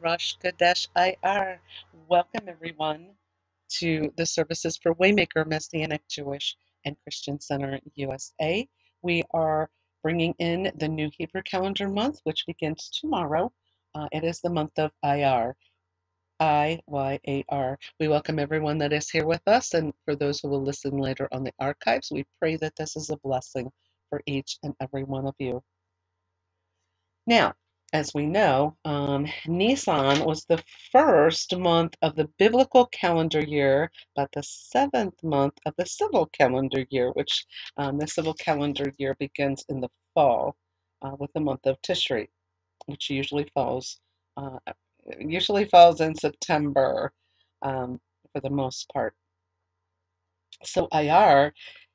Rosh Iyar. Welcome, everyone, to the services for Waymaker Messianic Jewish and Christian Center USA. We are bringing in the new Hebrew calendar month, which begins tomorrow. Uh, it is the month of Iyar. I Y A R. We welcome everyone that is here with us, and for those who will listen later on the archives, we pray that this is a blessing for each and every one of you. Now, as we know, um, Nisan was the first month of the biblical calendar year, but the seventh month of the civil calendar year, which um, the civil calendar year begins in the fall uh, with the month of Tishri, which usually falls uh, usually falls in September um, for the most part. So Iyar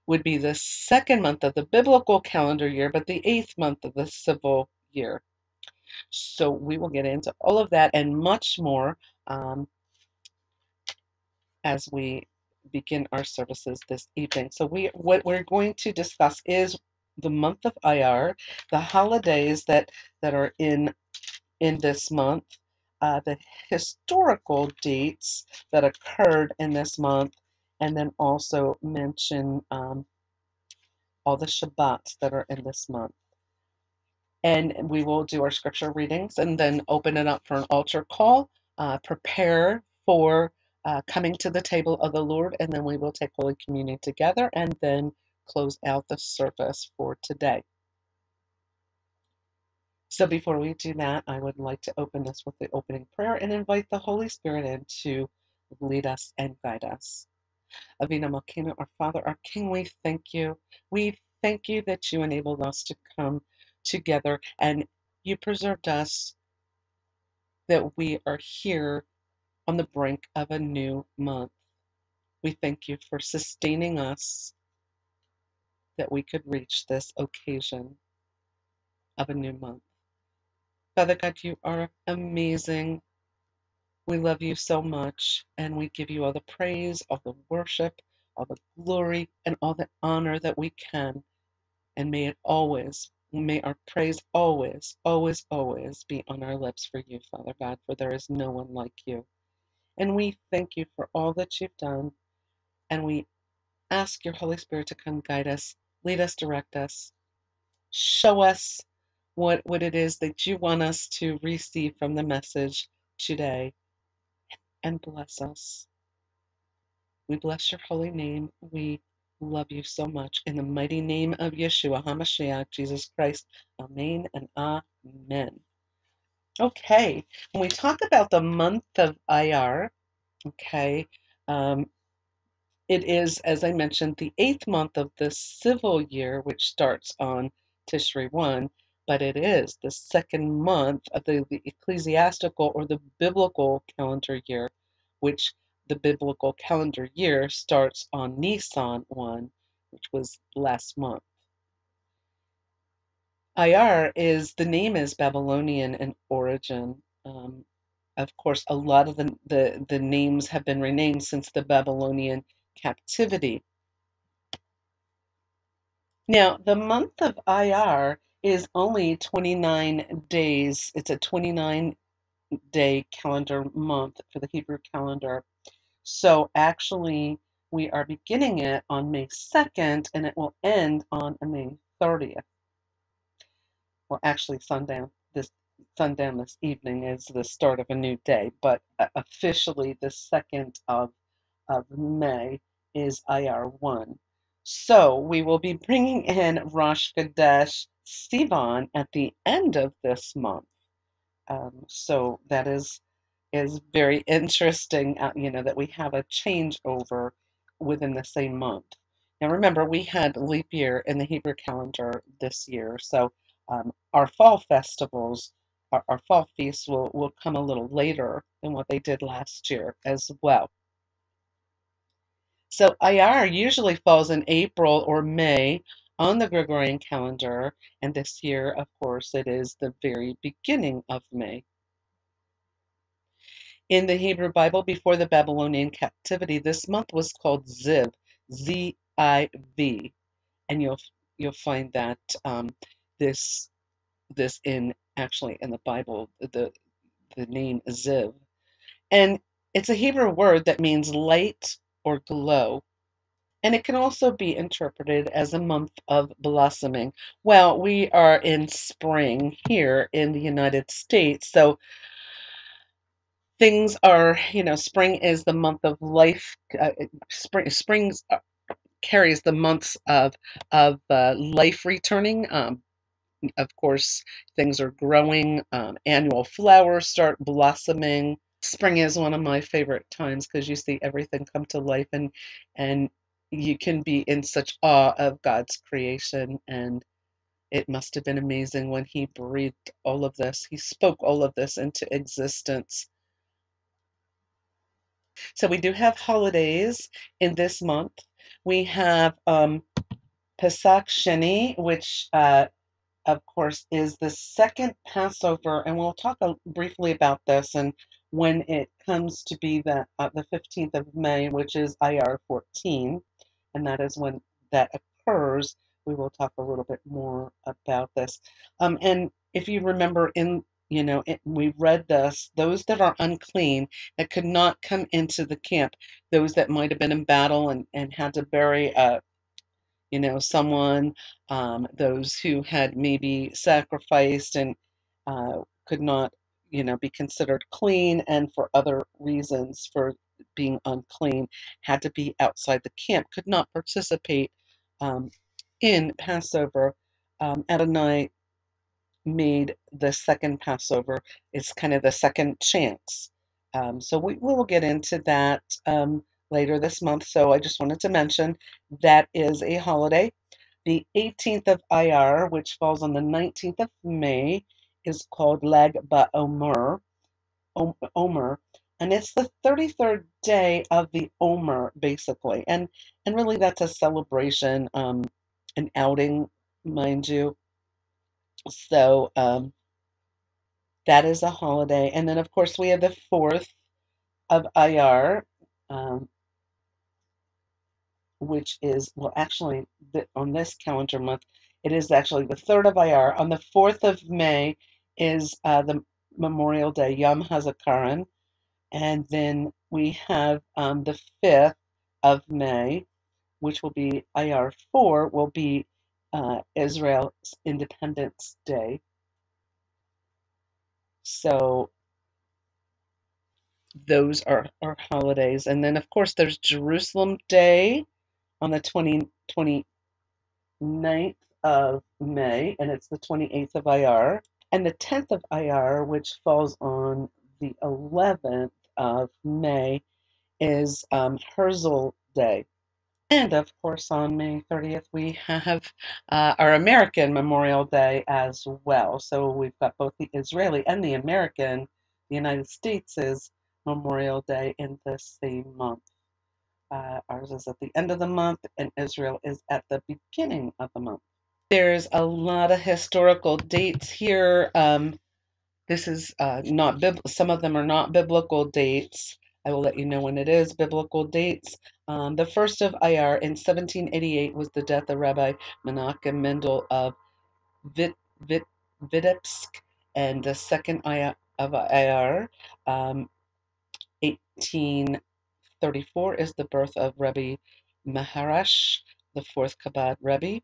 would be the second month of the biblical calendar year, but the eighth month of the civil year. So we will get into all of that and much more um, as we begin our services this evening. So we what we're going to discuss is the month of Iyar, the holidays that that are in in this month, uh, the historical dates that occurred in this month, and then also mention um, all the Shabbats that are in this month. And we will do our scripture readings and then open it up for an altar call. Uh, prepare for uh, coming to the table of the Lord, and then we will take Holy Communion together and then close out the service for today. So before we do that, I would like to open this with the opening prayer and invite the Holy Spirit in to lead us and guide us. Avinu Malkeinu, our Father, our King, we thank you. We thank you that you enabled us to come together and you preserved us that we are here on the brink of a new month. We thank you for sustaining us that we could reach this occasion of a new month. Father God, you are amazing. We love you so much, and we give you all the praise, all the worship, all the glory, and all the honor that we can. And may it always, may our praise always, always, always be on our lips for you, Father God, for there is no one like you. And we thank you for all that you've done, and we ask your Holy Spirit to come guide us, lead us, direct us, show us what, what it is that you want us to receive from the message today, and bless us. We bless your holy name. We love you so much. In the mighty name of Yeshua HaMashiach, Jesus Christ. Amen and amen. Okay, when we talk about the month of Iyar, okay, um, it is, as I mentioned, the eighth month of the civil year, which starts on Tishri 1, but it is the second month of the, the ecclesiastical or the biblical calendar year, which the biblical calendar year starts on Nisan 1, which was last month. Iyar is the name is Babylonian in origin. Um, of course, a lot of the, the, the names have been renamed since the Babylonian captivity. Now, the month of Iyar is only 29 days. It's a 29 day calendar month for the Hebrew calendar. So actually, we are beginning it on May 2nd and it will end on May 30th. Well, actually, sundown this sundown this evening is the start of a new day, but uh, officially the 2nd of, of May is Iyar 1. So we will be bringing in Rosh Chodesh Sivan at the end of this month. Um, so that is is very interesting, uh, you know, that we have a changeover within the same month. Now remember, we had leap year in the Hebrew calendar this year, so um, our fall festivals, our, our fall feasts will, will come a little later than what they did last year as well. So Iyar usually falls in April or May on the Gregorian calendar, and this year, of course, it is the very beginning of May. In the Hebrew Bible, before the Babylonian captivity, this month was called Ziv, Z-I-V, and you'll you'll find that um, this this in actually in the Bible, the the name Ziv. And it's a Hebrew word that means light or glow. And it can also be interpreted as a month of blossoming. Well, we are in spring here in the United States. So things are, you know, spring is the month of life. Uh, spring, spring uh, carries the months of of uh, life returning. Um, of course, things are growing. Um, annual flowers start blossoming. Spring is one of my favorite times because you see everything come to life, and and you can be in such awe of God's creation and it must have been amazing when he breathed all of this. He spoke all of this into existence. So we do have holidays in this month. We have um, Pesach Sheni, which uh, of course is the second Passover, and we'll talk briefly about this and when it comes to be the uh, the 15th of May, which is Iyar 14, and that is when that occurs we will talk a little bit more about this. Um, and if you remember in you know, it, we read this, those that are unclean that could not come into the camp, those that might have been in battle and, and had to bury a, you know, someone, um, those who had maybe sacrificed and uh, could not, you know, be considered clean and for other reasons for being unclean had to be outside the camp, could not participate um, in Passover, um, Adonai made the second Passover. It's kind of the second chance. Um, so we, we will get into that um, later this month. So I just wanted to mention that is a holiday. The 18th of Iyar, which falls on the 19th of May, is called Lag BaOmer, Omer, and it's the 33rd day of the Omer, basically. And and really that's a celebration. Um, an outing, mind you. So um, that is a holiday. And then, of course, we have the 4th of Iyar, um, which is, well, actually, the, on this calendar month, it is actually the 3rd of Iyar. On the 4th of May is uh, the Memorial Day, Yom HaZikaron. And then we have um, the 5th of May, which will be Iyar 4, will be uh, Israel's Independence Day. So those are our holidays. And then, of course, there's Jerusalem Day on the 20, 29th of May, and it's the 28th of Iyar. And the 10th of Iyar, which falls on the 11th of May, is um, Herzl Day. And of course, on May 30th, we have uh, our American Memorial Day as well. So we've got both the Israeli and the American, the United States' Memorial Day in the same month. Uh, ours is at the end of the month, and Israel is at the beginning of the month. There's a lot of historical dates here. Um, this is uh, not biblical. Some of them are not biblical dates. I will let you know when it is. Biblical dates. Um, the first of Iyar in 1788 was the death of Rabbi Menachem Mendel of Vit, Vit, Vitebsk, and the second Iyar of Iyar, um, 1834, is the birth of Rabbi Maharash, the fourth Chabad Rebbe,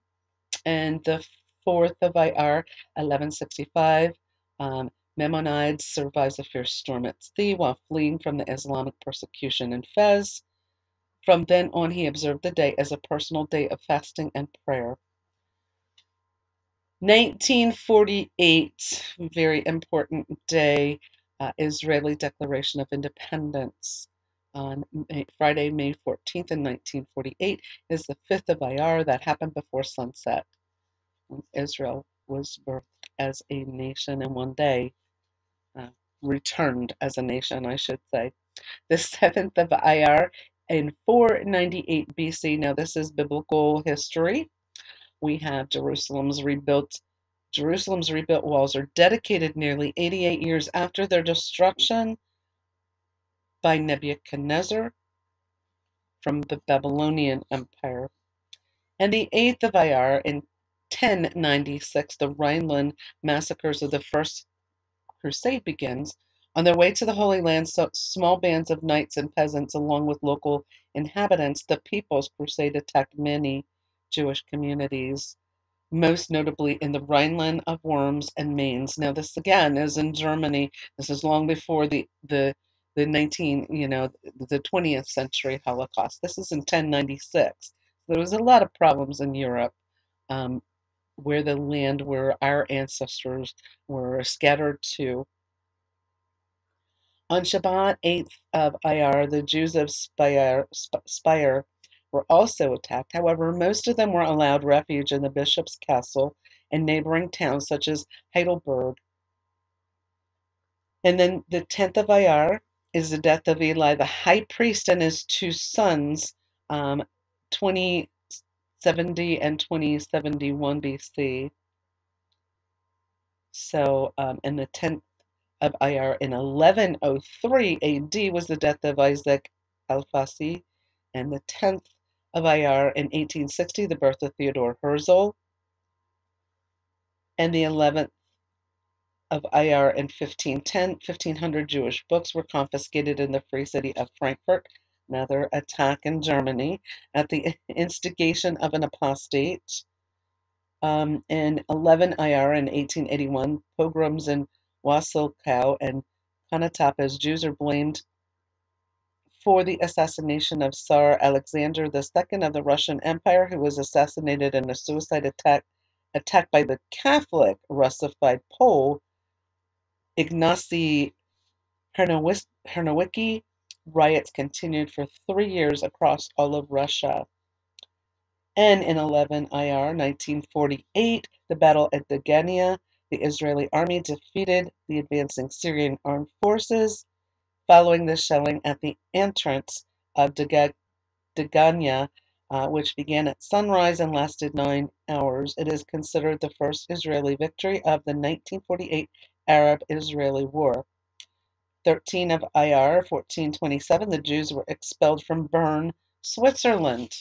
and the fourth of Iyar, 1165. Um, Maimonides survives a fierce storm at sea while fleeing from the Islamic persecution in Fez. From then on, he observed the day as a personal day of fasting and prayer. 1948, very important day, uh, Israeli Declaration of Independence. On May, Friday, May 14th in 1948 is the 5th of Iyar that happened before sunset when Israel was birthed as a nation in one day returned as a nation, I should say. The 7th of Iyar in 498 BC. Now, this is biblical history. We have Jerusalem's rebuilt. Jerusalem's rebuilt walls are dedicated nearly 88 years after their destruction by Nebuchadnezzar from the Babylonian Empire. And the 8th of Iyar in 1096, the Rhineland massacres of the First Crusade begins On their way to the Holy Land, so small bands of knights and peasants, along with local inhabitants, the People's Crusade attacked many Jewish communities, most notably in the Rhineland of Worms and Mainz. Now, this again is in Germany. This is long before the the the 19, you know, the 20th century Holocaust. This is in 1096. There was a lot of problems in Europe um, where the land where our ancestors were scattered to. On Shabbat 8th of Iyar, the Jews of Spire, Speyer were also attacked. However, most of them were allowed refuge in the bishop's castle and neighboring towns such as Heidelberg. And then the 10th of Iyar is the death of Eli, the high priest, and his two sons, um, 2070 and 2071 BC. So, um, and the 10th of Iyar in 1103 AD was the death of Isaac Alfasi, and the 10th of Iyar in 1860, the birth of Theodore Herzl, and the 11th of Iyar in 1510, 1500 Jewish books were confiscated in the free city of Frankfurt. Another attack in Germany at the instigation of an apostate. Um, in 11 Iyar in 1881, pogroms in Wasilkow and Konotop as Jews are blamed for the assassination of Tsar Alexander II of the Russian Empire, who was assassinated in a suicide attack attacked by the Catholic Russified Pole Ignacy Hernowicki. Riots continued for three years across all of Russia. And in 11 Iyar 1948, the battle at Degania the Israeli army defeated the advancing Syrian armed forces following the shelling at the entrance of Degania, uh, which began at sunrise and lasted nine hours. It is considered the first Israeli victory of the 1948 Arab-Israeli War. 13 of Iyar 1427, the Jews were expelled from Bern, Switzerland.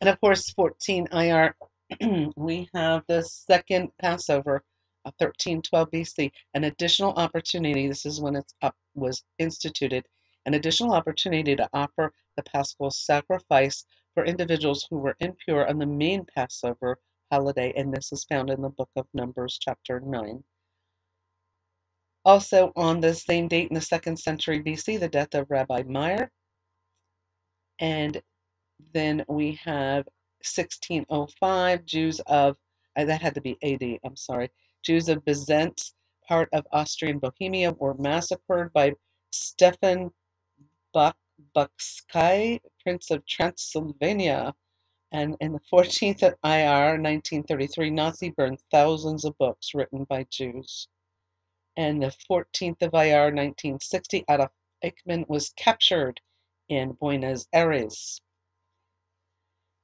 And of course, 14 Iyar, we have the second Passover, 1312 BC, an additional opportunity. This is when it was instituted, an additional opportunity to offer the Paschal sacrifice for individuals who were impure on the main Passover holiday, and this is found in the book of Numbers, chapter 9. Also, on the same date in the second century BC, the death of Rabbi Meir. And then we have 1605, Jews of, uh, that had to be AD, I'm sorry, Jews of Byzance, part of Austrian Bohemia, were massacred by Stefan Buksky, Prince of Transylvania. And in the 14th of Iyar, 1933, Nazi burned thousands of books written by Jews. And the 14th of Iyar, 1960, Adolf Eichmann was captured in Buenos Aires.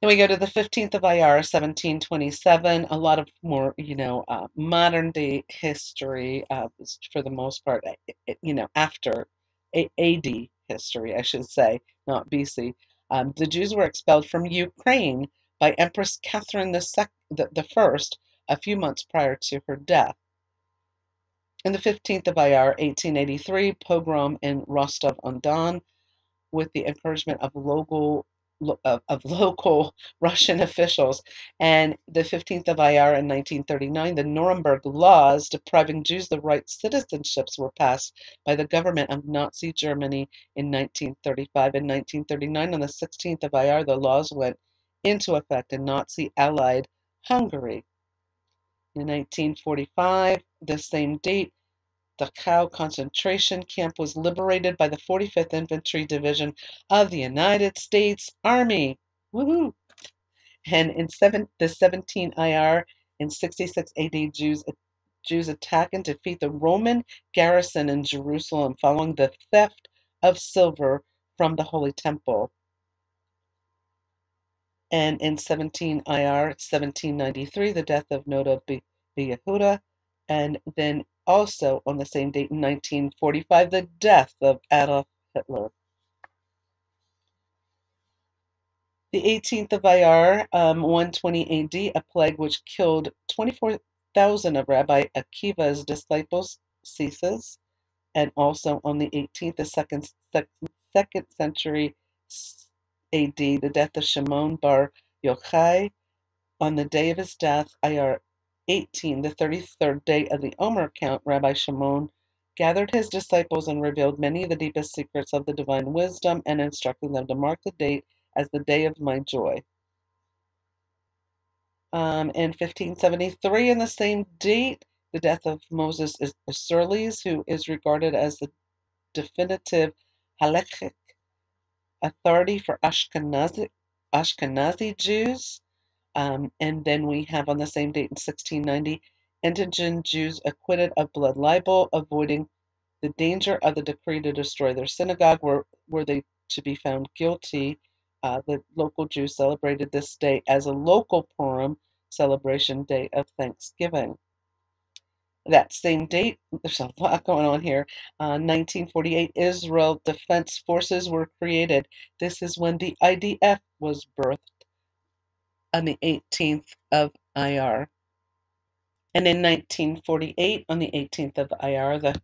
Then we go to the 15th of Iyar, 1727. A lot of more, you know, uh, modern day history, uh, for the most part, eh, you know, after AD history, I should say, not BC. Um, the Jews were expelled from Ukraine by Empress Catherine the, the, the First a few months prior to her death. In the 15th of Iyar, 1883, pogrom in Rostov-on-Don with the encouragement of local of, of, local Russian officials. And the 15th of Iyar in 1939, the Nuremberg laws depriving Jews the right citizenships were passed by the government of Nazi Germany in 1935. and 1939, on the 16th of Iyar, the laws went into effect in Nazi allied Hungary. In 1945, the same date, Dachau concentration camp was liberated by the 45th Infantry Division of the United States Army. Woohoo! And in seven, the 17 Iyar in 66 AD, Jews, Jews attack and defeat the Roman garrison in Jerusalem following the theft of silver from the Holy Temple. And in 17 Iyar 1793, the death of Noda B. Yehuda, and then also on the same date in 1945, the death of Adolf Hitler. The 18th of Iyar, um, 120 AD, a plague which killed 24,000 of Rabbi Akiva's disciples ceases. And also on the 18th, the second, second century AD, the death of Shimon bar Yochai. On the day of his death, Iyar 18, the 33rd day of the Omer account, Rabbi Shimon gathered his disciples and revealed many of the deepest secrets of the divine wisdom and instructed them to mark the date as the day of my joy. Um, in 1573, in the same date, the death of Moses Isserles, who is regarded as the definitive halachic authority for Ashkenazi, Ashkenazi Jews. Um, and then we have on the same date in 1690, indigent Jews acquitted of blood libel, avoiding the danger of the decree to destroy their synagogue, were, were they to be found guilty. Uh, the local Jews celebrated this day as a local Purim celebration day of Thanksgiving. That same date, there's a lot going on here. Uh, 1948, Israel Defense Forces were created. This is when the IDF was birthed on the 18th of Iyar. And in 1948, on the 18th of Iyar, the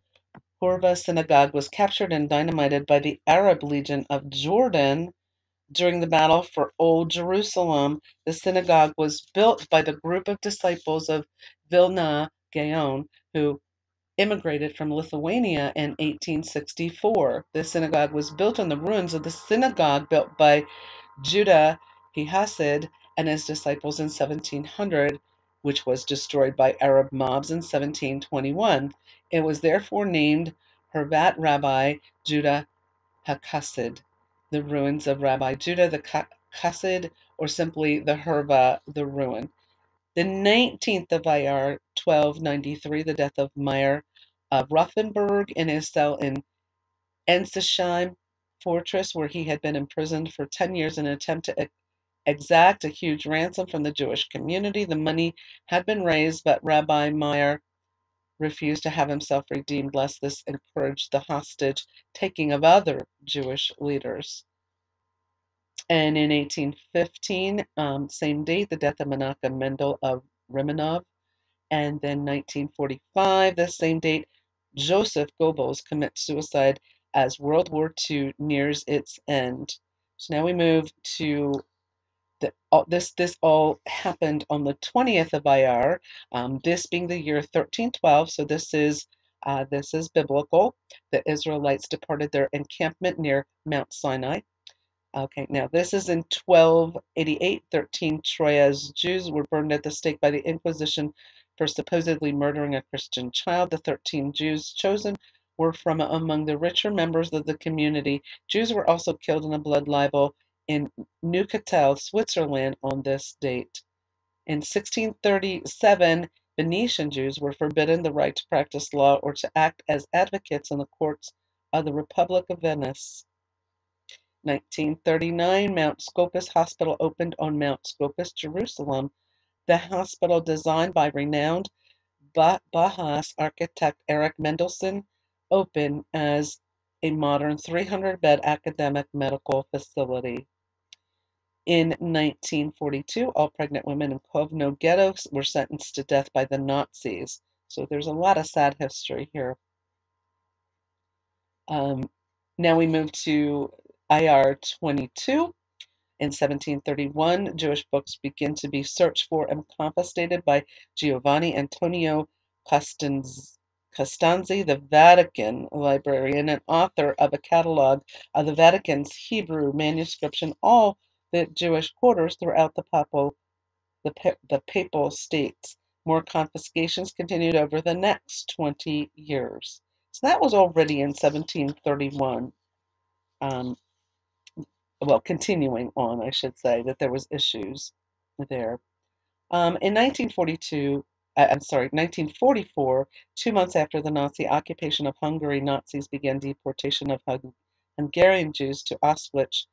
Hurva synagogue was captured and dynamited by the Arab Legion of Jordan during the battle for Old Jerusalem. The synagogue was built by the group of disciples of Vilna Gaon, who immigrated from Lithuania in 1864. The synagogue was built on the ruins of the synagogue built by Judah Hasid and his disciples in 1700 which was destroyed by Arab mobs in 1721. It was therefore named Hurvat Rabbi Judah HaHasid, the ruins of Rabbi Judah the Hasid, or simply the Hurva, the ruin. The 19th of Iyar, 1293, the death of Meir of Rothenburg in his cell in Ensisheim fortress, where he had been imprisoned for 10 years in an attempt to exact a huge ransom from the Jewish community. The money had been raised, but Rabbi Meir refused to have himself redeemed, lest this encouraged the hostage taking of other Jewish leaders. And in 1815, um, same date, the death of Menachem Mendel of Rimanov. And then 1945, the same date, Joseph Goebbels commits suicide as World War II nears its end. So now we move to that all, this this all happened on the 20th of Iyar, um, this being the year 1312. So this is uh, this is biblical. The Israelites departed their encampment near Mount Sinai. Okay, now this is in 1288. 13 Troyes Jews were burned at the stake by the Inquisition for supposedly murdering a Christian child. The 13 Jews chosen were from among the richer members of the community. Jews were also killed in a blood libel in Neuchâtel, Switzerland on this date. In 1637, Venetian Jews were forbidden the right to practice law or to act as advocates in the courts of the Republic of Venice. 1939, Mount Scopus Hospital opened on Mount Scopus, Jerusalem. The hospital, designed by renowned Bauhaus architect Eric Mendelsohn, opened as a modern 300 bed academic medical facility. In 1942, all pregnant women in Kovno ghetto were sentenced to death by the Nazis. So there's a lot of sad history here. Um, now we move to Iyar 22. In 1731, Jewish books begin to be searched for and confiscated by Giovanni Antonio Costanz Costanzi, the Vatican librarian and author of a catalog of the Vatican's Hebrew manuscripts in all the Jewish quarters throughout the papal, the, the papal states. More confiscations continued over the next 20 years. So that was already in 1731. Um, well, continuing on, I should say, that there was issues there. Um, in 1942, uh, I'm sorry, 1944, two months after the Nazi occupation of Hungary, Nazis began deportation of Hungarian Jews to Auschwitz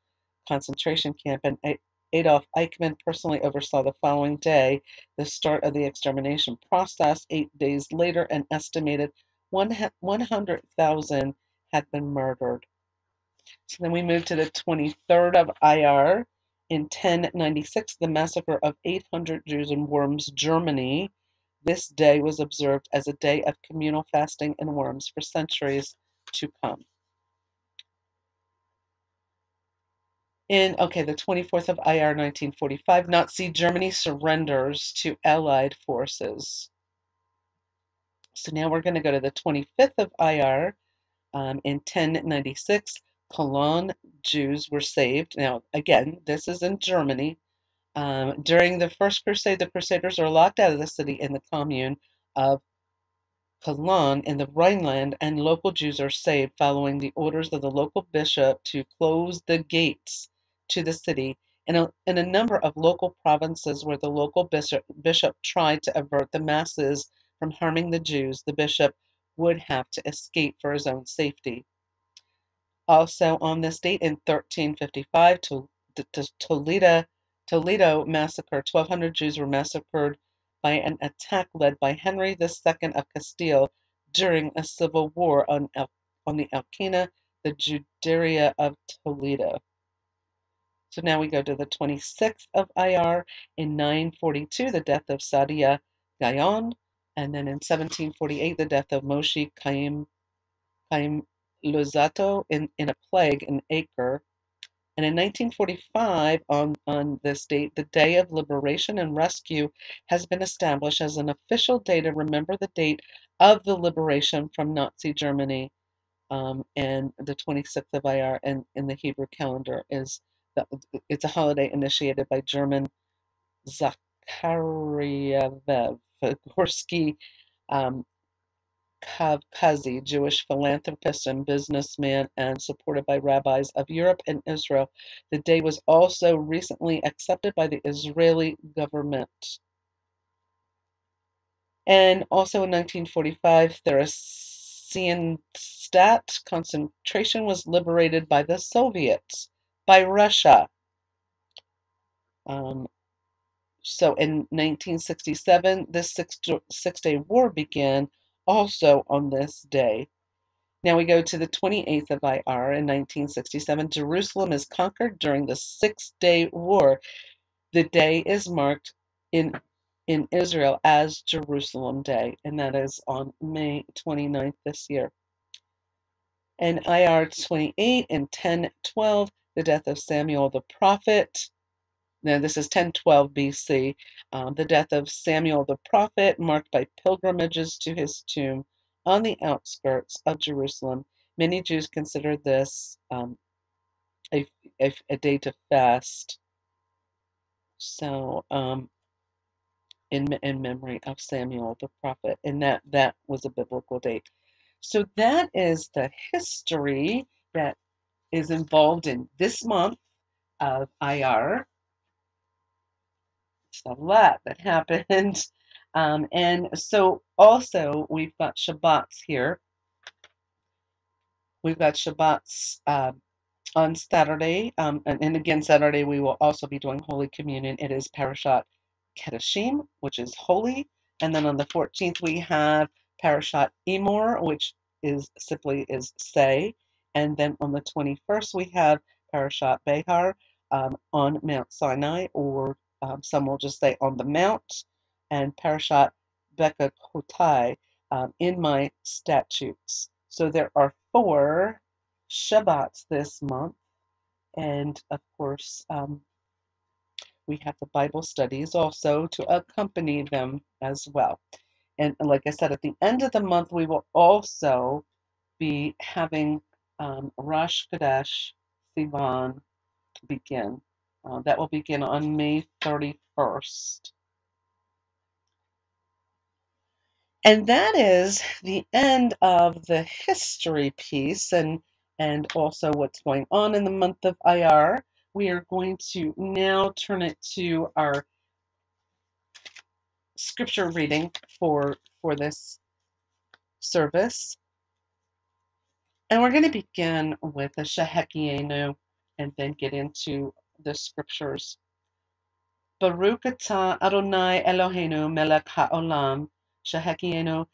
concentration camp, and Adolf Eichmann personally oversaw the following day the start of the extermination process. Eight days later, an estimated 100,000 had been murdered. So then we move to the 23rd of Iyar. In 1096, the massacre of 800 Jews in Worms, Germany. This day was observed as a day of communal fasting in worms for centuries to come. In okay, the 24th of Iyar 1945, Nazi Germany surrenders to Allied forces. So now we're going to go to the 25th of Iyar um, in 1096. Cologne Jews were saved. Now, again, this is in Germany. Um, during the First Crusade, the Crusaders are locked out of the city in the commune of Cologne in the Rhineland, and local Jews are saved following the orders of the local bishop to close the gates to the city. In a, in a number of local provinces where the local bishop, bishop tried to avert the masses from harming the Jews, the bishop would have to escape for his own safety. Also, on this date in 1355, to, to Toledo, Toledo massacre, 1,200 Jews were massacred by an attack led by Henry II of Castile during a civil war on, on the Alcina, the Juderia of Toledo. So now we go to the 26th of Iyar in 942, the death of Saadia Gaon, and then in 1748, the death of Moshe Chaim, Chaim in, in a plague in Acre. And in 1945, on, on this date, the Day of Liberation and Rescue has been established as an official day to remember the date of the liberation from Nazi Germany. Um, and the 26th of Iyar and in the Hebrew calendar is it's a holiday initiated by German Zakhariev Gorsky um, Kavkazi, Jewish philanthropist and businessman, and supported by rabbis of Europe and Israel. The day was also recently accepted by the Israeli government. And also in 1945, Theresienstadt concentration was liberated by the Soviets by Russia. Um, so in 1967, this six, six day war began also on this day. Now we go to the 28th of Iyar in 1967. Jerusalem is conquered during the Six Day War. The day is marked in in Israel as Jerusalem Day, and that is on May 29th this year. And Iyar 28 in 1012, the death of Samuel the prophet. Now, this is 1012 BC. Um, the death of Samuel the prophet, marked by pilgrimages to his tomb on the outskirts of Jerusalem. Many Jews consider this um, a, a, a, day to fast. So, um, in, in memory of Samuel the prophet, and that, that was a biblical date. So, that is the history that is involved in this month of Iyar. It's a lot that happened. Um, and so also we've got Shabbats here. We've got Shabbats uh, on Saturday. Um, and, and, again, Saturday we will also be doing Holy Communion. It is Parashat Kedoshim, which is holy. And then on the 14th we have Parashat Emor, which is simply is say. And then on the 21st, we have Parashat Behar um, on Mount Sinai, or um, some will just say on the Mount, and Parashat Bechukotai um, in my statutes. So there are four Shabbats this month. And of course, um, we have the Bible studies also to accompany them as well. And like I said, at the end of the month, we will also be having um, Rosh Chodesh Sivan begin. Uh, that will begin on May 31st. And that is the end of the history piece and, and also what's going on in the month of Iyar. We are going to now turn it to our scripture reading for, for this service. And we're going to begin with the Shehecheyanu and then get into the scriptures. Baruch atah Adonai Eloheinu melech haolam shehecheyanu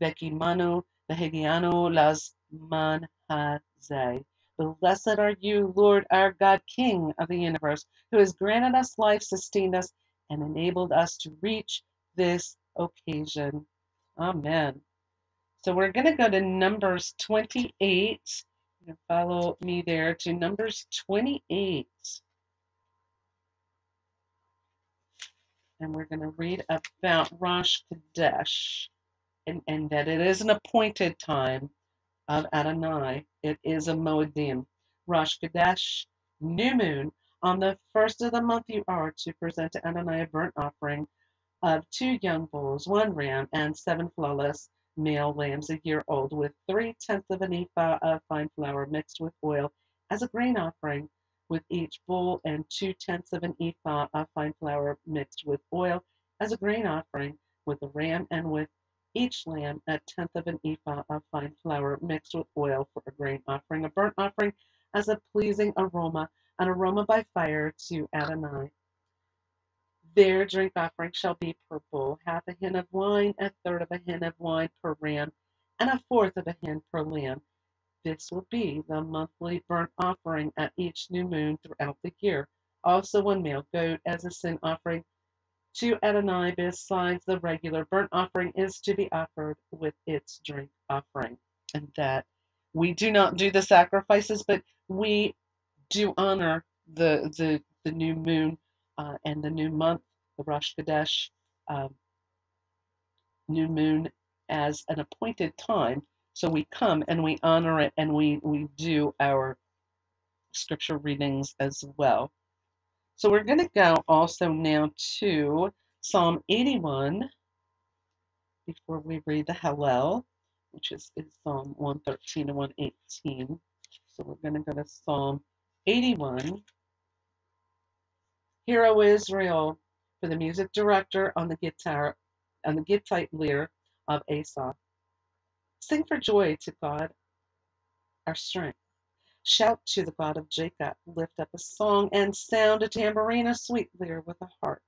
vekimanu vehegianu lazman hazeh. Blessed are you, Lord our God, King of the universe, who has granted us life, sustained us, and enabled us to reach this occasion. Amen. So we're going to go to Numbers 28. follow me there to Numbers 28. And we're going to read about Rosh Chodesh and, and that it is an appointed time of Adonai. It is a Moedim. Rosh Chodesh, new moon. On the first of the month you are to present to Adonai a burnt offering of two young bulls, one ram, and seven flawless male lambs a year old, with three tenths of an ephah of fine flour mixed with oil as a grain offering, with each bull, and two tenths of an ephah of fine flour mixed with oil as a grain offering, with the ram, and with each lamb a tenth of an ephah of fine flour mixed with oil for a grain offering, a burnt offering as a pleasing aroma, an aroma by fire to Adonai. Their drink offering shall be bull, half a hin of wine, a third of a hin of wine per ram, and a fourth of a hin per lamb. This will be the monthly burnt offering at each new moon throughout the year. Also, one male goat as a sin offering to Adonai, besides the regular burnt offering, is to be offered with its drink offering. And that we do not do the sacrifices, but we do honor the the, the new moon uh, and the new month, the Rosh Chodesh um, new moon, as an appointed time. So we come and we honor it, and we we do our scripture readings as well. So we're going to go also now to Psalm 81 before we read the Hallel, which is, is Psalm 113 and 118. So we're going to go to Psalm 81. Hear, O Israel, for the music director on the guitar, on the Gittite lyre of Asaph. Sing for joy to God, our strength. Shout to the God of Jacob. Lift up a song and sound a tambourine, a sweet lyre with a harp.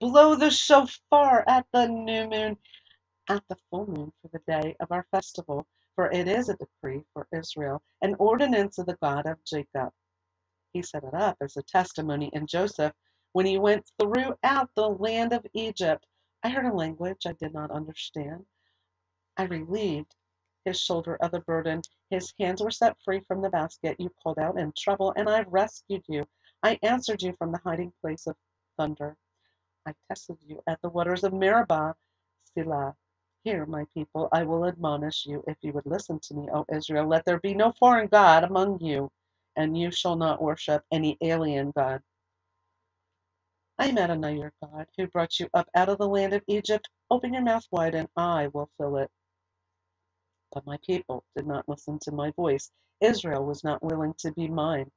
Blow the shofar at the new moon, at the full moon for the day of our festival, for it is a decree for Israel, an ordinance of the God of Jacob. He set it up as a testimony in Joseph when he went throughout the land of Egypt. I heard a language I did not understand. I relieved his shoulder of the burden. His hands were set free from the basket you pulled out in trouble, and I rescued you. I answered you from the hiding place of thunder. I tested you at the waters of Meribah, Selah. Hear, my people, I will admonish you, if you would listen to me, O Israel. Let there be no foreign God among you and you shall not worship any alien god. I am Adonai your God, who brought you up out of the land of Egypt. Open your mouth wide, and I will fill it. But my people did not listen to my voice. Israel was not willing to be mine.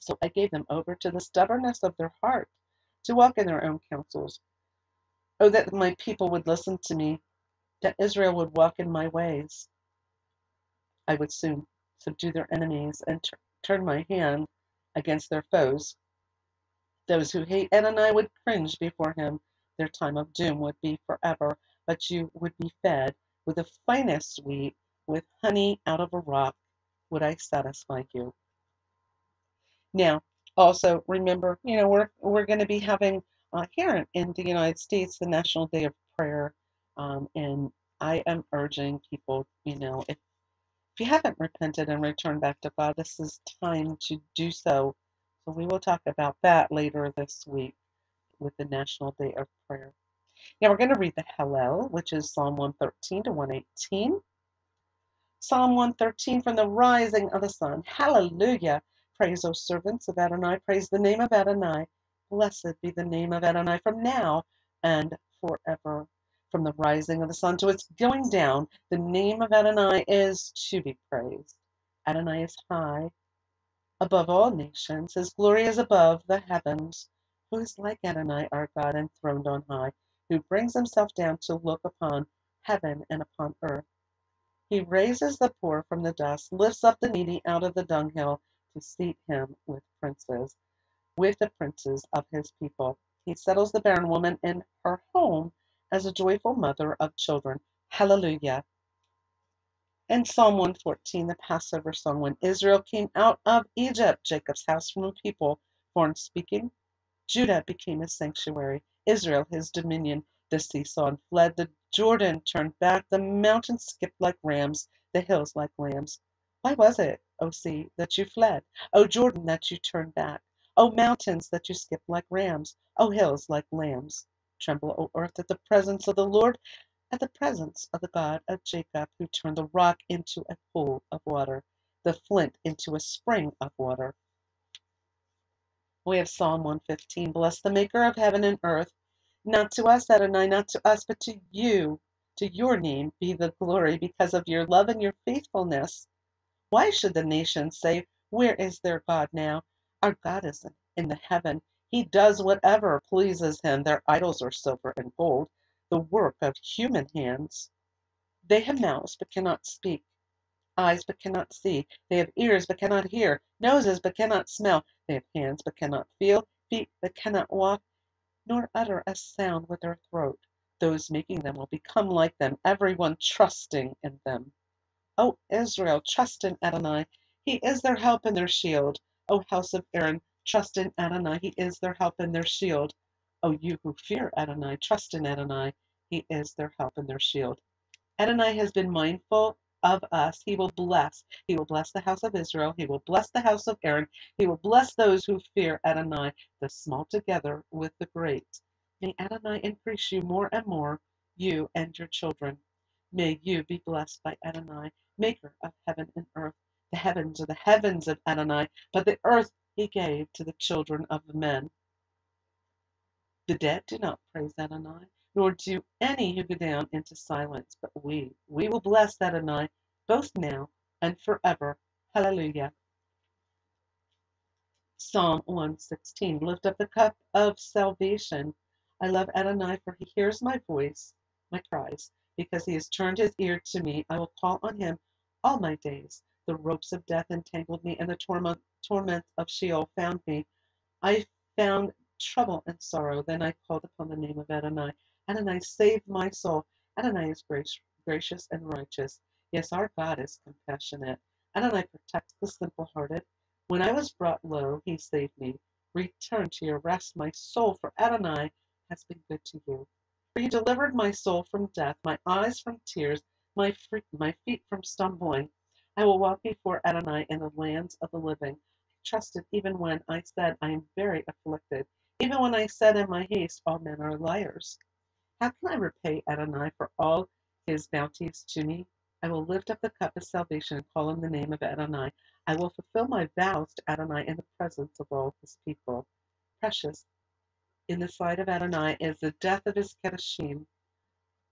So I gave them over to the stubbornness of their heart, to walk in their own counsels. Oh, that my people would listen to me, that Israel would walk in my ways. I would soon subdue their enemies, and t- turn my hand against their foes. Those who hate Adonai would cringe before him. Their time of doom would be forever, but you would be fed with the finest sweet, with honey out of a rock would I satisfy you. Now, also remember, you know, we're we're going to be having uh, here in the United States the National Day of Prayer, um, and I am urging people, you know, if if you haven't repented and returned back to God, this is time to do so. So we will talk about that later this week with the National Day of Prayer. Now we're going to read the Hallel, which is Psalm 113 to 118. Psalm 113 from the rising of the sun. Hallelujah. Praise, O servants of Adonai. Praise the name of Adonai. Blessed be the name of Adonai from now and forever. From the rising of the sun to its going down, the name of Adonai is to be praised. Adonai is high above all nations, his glory is above the heavens. Who is like Adonai, our God, enthroned on high, who brings himself down to look upon heaven and upon earth? He raises the poor from the dust, lifts up the needy out of the dunghill to seat him with princes, with the princes of his people. He settles the barren woman in her home as a joyful mother of children. Hallelujah. And Psalm 114, the Passover song, when Israel came out of Egypt, Jacob's house from the people, foreign speaking, Judah became his sanctuary, Israel his dominion. The sea saw and fled, the Jordan turned back, the mountains skipped like rams, the hills like lambs. Why was it, O sea, that you fled? O Jordan, that you turned back? O mountains, that you skipped like rams? O hills like lambs? Tremble, O earth, at the presence of the Lord, at the presence of the God of Jacob, who turned the rock into a pool of water, the flint into a spring of water. We have Psalm 115. Bless the maker of heaven and earth. Not to us, Adonai, not to us, but to you, to your name be the glory because of your love and your faithfulness. Why should the nations say, Where is their God now? Our God is in the heaven. He does whatever pleases him. Their idols are silver and gold, the work of human hands. They have mouths but cannot speak, eyes but cannot see. They have ears but cannot hear, noses but cannot smell. They have hands but cannot feel, feet but cannot walk, nor utter a sound with their throat. Those making them will become like them, everyone trusting in them. O Israel, trust in Adonai. He is their help and their shield. O house of Aaron, trust in Adonai. He is their help and their shield. O you who fear Adonai, trust in Adonai. He is their help and their shield. Adonai has been mindful of us. He will bless. He will bless the house of Israel. He will bless the house of Aaron. He will bless those who fear Adonai, the small together with the great. May Adonai increase you more and more, you and your children. May you be blessed by Adonai, maker of heaven and earth. The heavens are the heavens of Adonai, but the earth he gave to the children of men. The dead do not praise Adonai, nor do any who go down into silence, but we, we will bless Adonai, both now and forever. Hallelujah. Psalm 116 Lift up the cup of salvation. I love Adonai, for he hears my voice, my cries, because he has turned his ear to me. I will call on him all my days. The ropes of death entangled me, and the torment, torment of Sheol found me. I found trouble and sorrow. Then I called upon the name of Adonai. Adonai saved my soul. Adonai is gracious and righteous. Yes, our God is compassionate. Adonai protects the simple hearted. When I was brought low, he saved me. Return to your rest, my soul, for Adonai has been good to you. For you delivered my soul from death, my eyes from tears, my, my feet from stumbling. I will walk before Adonai in the lands of the living. I trusted even when I said, I am very afflicted. Even when I said in my haste, all men are liars. How can I repay Adonai for all his bounties to me? I will lift up the cup of salvation and call on the name of Adonai. I will fulfill my vows to Adonai in the presence of all his people. Precious in the sight of Adonai is the death of his kedoshim.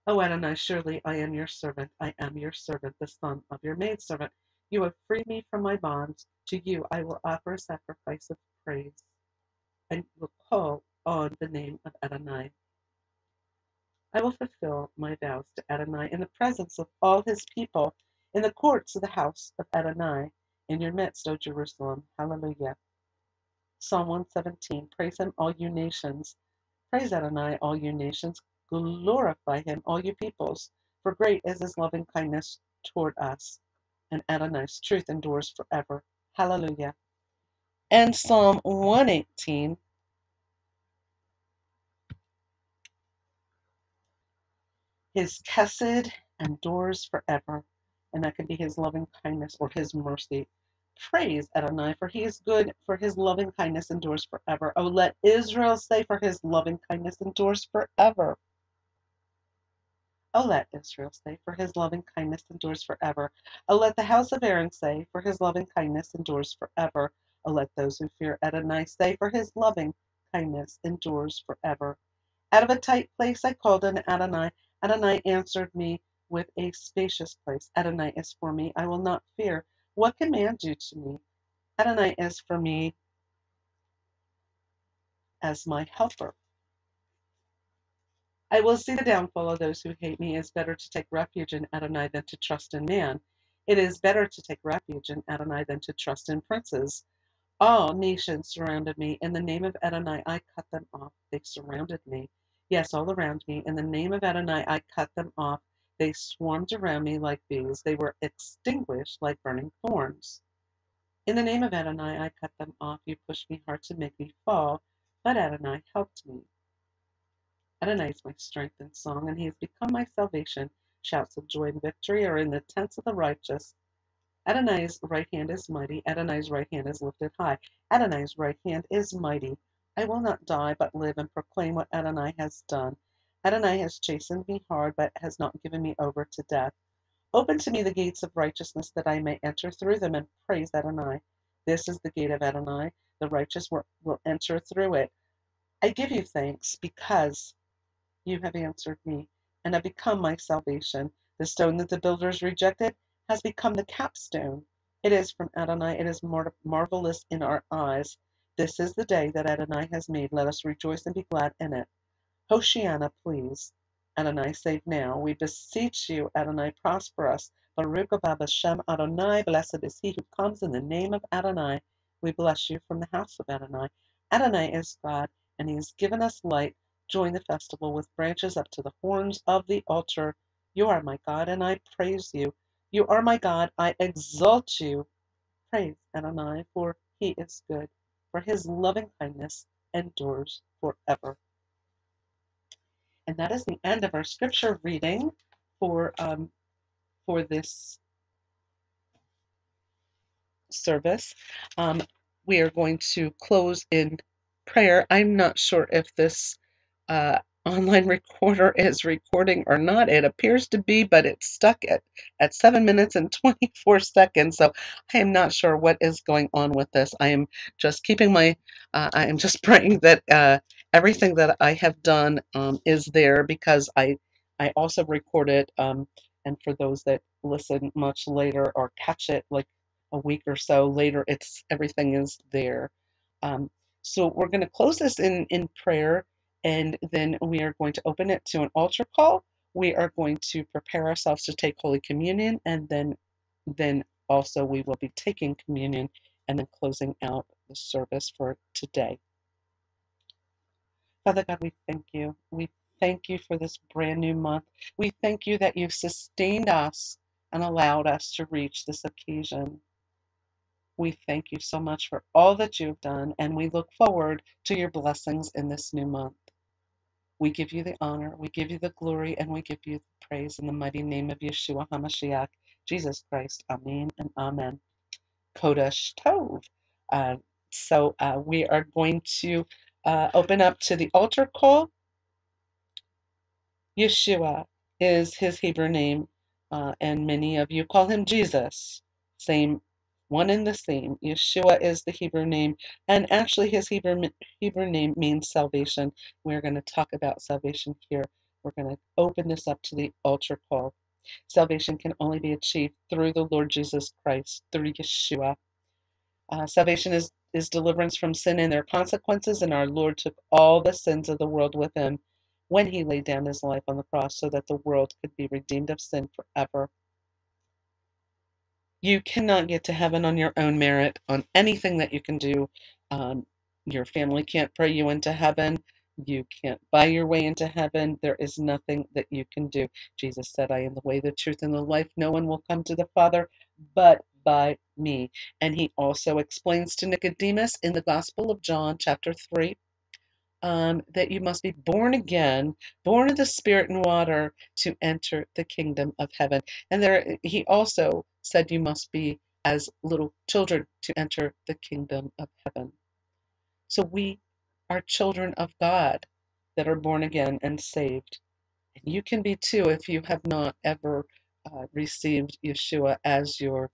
O oh, Adonai, surely I am your servant. I am your servant, the son of your maidservant. You have freed me from my bonds. To you I will offer a sacrifice of praise and will call on the name of Adonai. I will fulfill my vows to Adonai in the presence of all his people, in the courts of the house of Adonai, in your midst, O Jerusalem. Hallelujah. Psalm 117 Praise him, all you nations. Praise Adonai, all you nations. Glorify him, all you peoples. For great is his loving kindness toward us, and Adonai's truth endures forever. Hallelujah and Psalm 118. His chesed endures forever, and that can be his loving kindness or his mercy. Praise Adonai, for he is good, for his loving kindness endures forever. Oh, let Israel say, for his loving kindness endures forever. Oh, let Israel say, for his loving kindness endures forever. Oh, let the house of Aaron say, for his loving kindness endures forever. Oh, let those who fear Adonai say, for his loving kindness endures forever. Out of a tight place I called on Adonai. Adonai answered me with a spacious place. Adonai is for me. I will not fear. What can man do to me? Adonai is for me as my helper. I will see the downfall of those who hate me. It is better to take refuge in Adonai than to trust in man. It is better to take refuge in Adonai than to trust in princes. All nations surrounded me. In the name of Adonai, I cut them off. They surrounded me. Yes, all around me. In the name of Adonai, I cut them off. They swarmed around me like bees. They were extinguished like burning thorns. In the name of Adonai, I cut them off. You pushed me hard to make me fall, but Adonai helped me. Adonai is my strength and song, and he has become my salvation. Shouts of joy and victory are in the tents of the righteous. Adonai's right hand is mighty. Adonai's right hand is lifted high. Adonai's right hand is mighty. I will not die, but live and proclaim what Adonai has done. Adonai has chastened me hard, but has not given me over to death. Open to me the gates of righteousness, that I may enter through them and praise Adonai. This is the gate of Adonai. The righteous will enter through it. I give you thanks because you have answered me and have become my salvation. The stone that the builders rejected has become the capstone. It is from Adonai. It is mar- marvelous in our eyes. This is the day that Adonai has made. Let us rejoice and be glad in it. Hoshiana, please. Adonai, save now. We beseech you, Adonai, prosper us. Baruch Haba Shem Adonai, blessed is he who comes in the name of Adonai. We bless you from the house of Adonai. Adonai is God, and he has given us light join the festival with branches up to the horns of the altar. You are my God, and I praise you. You are my God, I exalt you. Praise Adonai, for he is good, for his loving kindness endures forever. And that is the end of our scripture reading for um, for this service. Um, we are going to close in prayer. I'm not sure if this uh, online recorder is recording or not. It appears to be, but it's stuck at, at 7 minutes and 24 seconds. So I am not sure what is going on with this. I am just keeping my, uh, I am just praying that uh, everything that I have done um, is there because I, I also record it. Um, and for those that listen much later or catch it like a week or so later, it's everything is there. Um, so we're going to close this in, in prayer and then we are going to open it to an altar call. We are going to prepare ourselves to take Holy Communion, and then, then also we will be taking communion and then closing out the service for today. Father God, we thank you. We thank you for this brand new month. We thank you that you've sustained us and allowed us to reach this occasion. We thank you so much for all that you've done, and we look forward to your blessings in this new month. We give you the honor, we give you the glory, and we give you the praise in the mighty name of Yeshua HaMashiach, Jesus Christ. Amen and Amen. Chodesh Tov. Uh, so uh, we are going to uh, open up to the altar call. Yeshua is his Hebrew name, uh, and many of you call him Jesus. Same one and the same. Yeshua is the Hebrew name, and actually his Hebrew Hebrew name means salvation. We're going to talk about salvation here. We're going to open this up to the altar call. Salvation can only be achieved through the Lord Jesus Christ, through Yeshua. Uh, salvation is, is deliverance from sin and their consequences, and our Lord took all the sins of the world with him when he laid down his life on the cross so that the world could be redeemed of sin forever. You cannot get to heaven on your own merit, on anything that you can do. Um, your family can't pray you into heaven. You can't buy your way into heaven. There is nothing that you can do. Jesus said, I am the way, the truth, and the life. No one will come to the Father but by me. And he also explains to Nicodemus in the Gospel of John, chapter 3, um, that you must be born again, born of the Spirit and water to enter the kingdom of heaven. And there, he also said you must be as little children to enter the kingdom of heaven. So we are children of God that are born again and saved. And you can be too if you have not ever uh, received Yeshua as your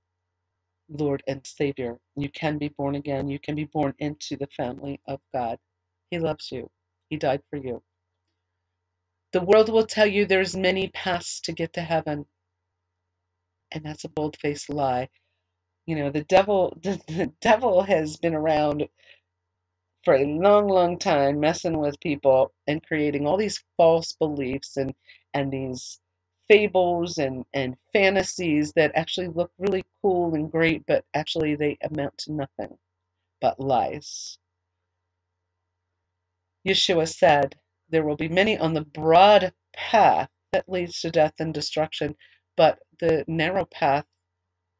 Lord and Savior. You can be born again. You can be born into the family of God. He loves you. He died for you. The world will tell you there's many paths to get to heaven. And that's a bold-faced lie. You know, the devil the, the devil has been around for a long, long time messing with people and creating all these false beliefs and and these fables and, and fantasies that actually look really cool and great, but actually they amount to nothing but lies. Yeshua said, There will be many on the broad path that leads to death and destruction, but the narrow path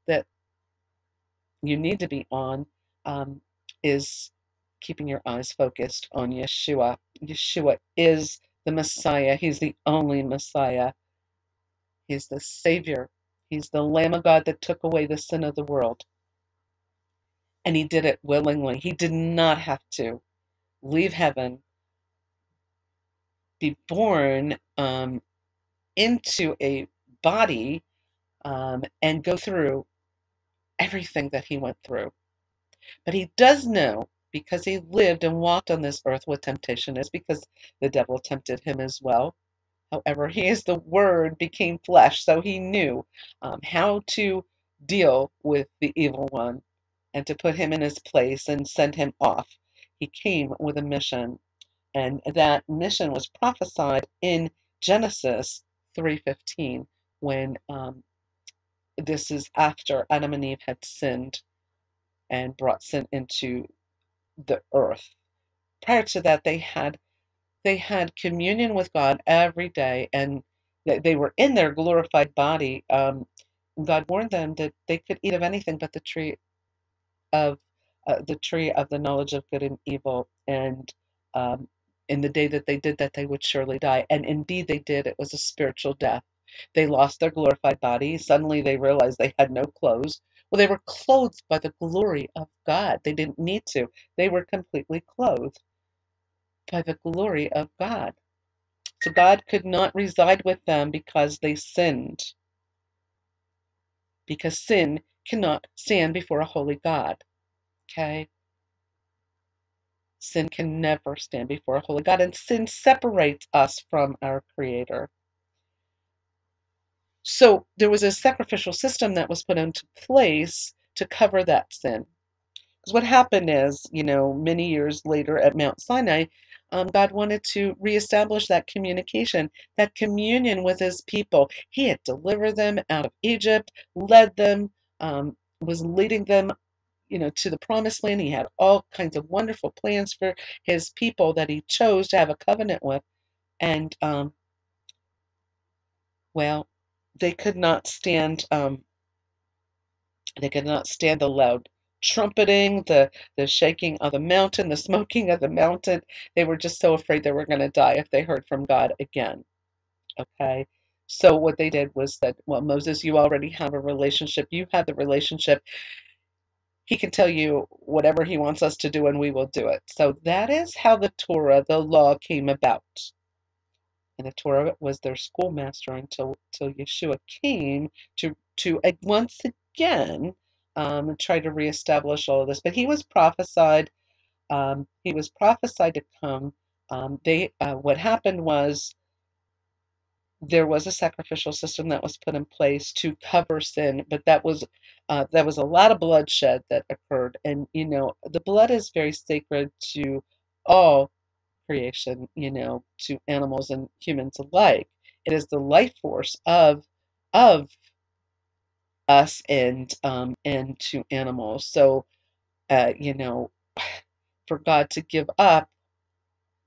that you need to be on um, is keeping your eyes focused on Yeshua. Yeshua is the Messiah. He's the only Messiah. He's the Savior. He's the Lamb of God that took away the sin of the world. And he did it willingly. He did not have to leave heaven, be born um, into a body, um, and go through everything that he went through. But he does know because he lived and walked on this earth what temptation is, because the devil tempted him as well. However, he is the Word became flesh, so he knew um, how to deal with the evil one and to put him in his place and send him off. He came with a mission, and that mission was prophesied in Genesis 3:15 when um, this is after Adam and Eve had sinned and brought sin into the earth. Prior to that, they had they had communion with God every day, and they were in their glorified body. Um, God warned them that they could eat of anything but the tree of uh, the tree of the knowledge of good and evil, and um, in the day that they did that, they would surely die. And indeed, they did. It was a spiritual death. They lost their glorified body. Suddenly, they realized they had no clothes. Well, they were clothed by the glory of God. They didn't need to. They were completely clothed by the glory of God. So God could not reside with them because they sinned. Because sin cannot stand before a holy God. Okay? Sin can never stand before a holy God, and sin separates us from our Creator. So there was a sacrificial system that was put into place to cover that sin. Because what happened is, you know, many years later at Mount Sinai, um, God wanted to reestablish that communication, that communion with his people. He had delivered them out of Egypt, led them, um, was leading them you know to the promised land he had all kinds of wonderful plans for his people that he chose to have a covenant with and um, well they could not stand um, they could not stand the loud trumpeting the the shaking of the mountain the smoking of the mountain they were just so afraid they were going to die if they heard from god again okay so what they did was that well moses you already have a relationship you have the relationship he can tell you whatever he wants us to do and we will do it. So that is how the Torah, the law, came about. And the Torah was their schoolmaster until, until Yeshua came to, to once again um, try to reestablish all of this. But he was prophesied, um, he was prophesied to come. Um, they, uh, what happened was there was a sacrificial system that was put in place to cover sin, but that was uh, that was a lot of bloodshed that occurred. And you know, the blood is very sacred to all creation. You know, to animals and humans alike. It is the life force of of us and um, and to animals. So, uh, you know, for God to give up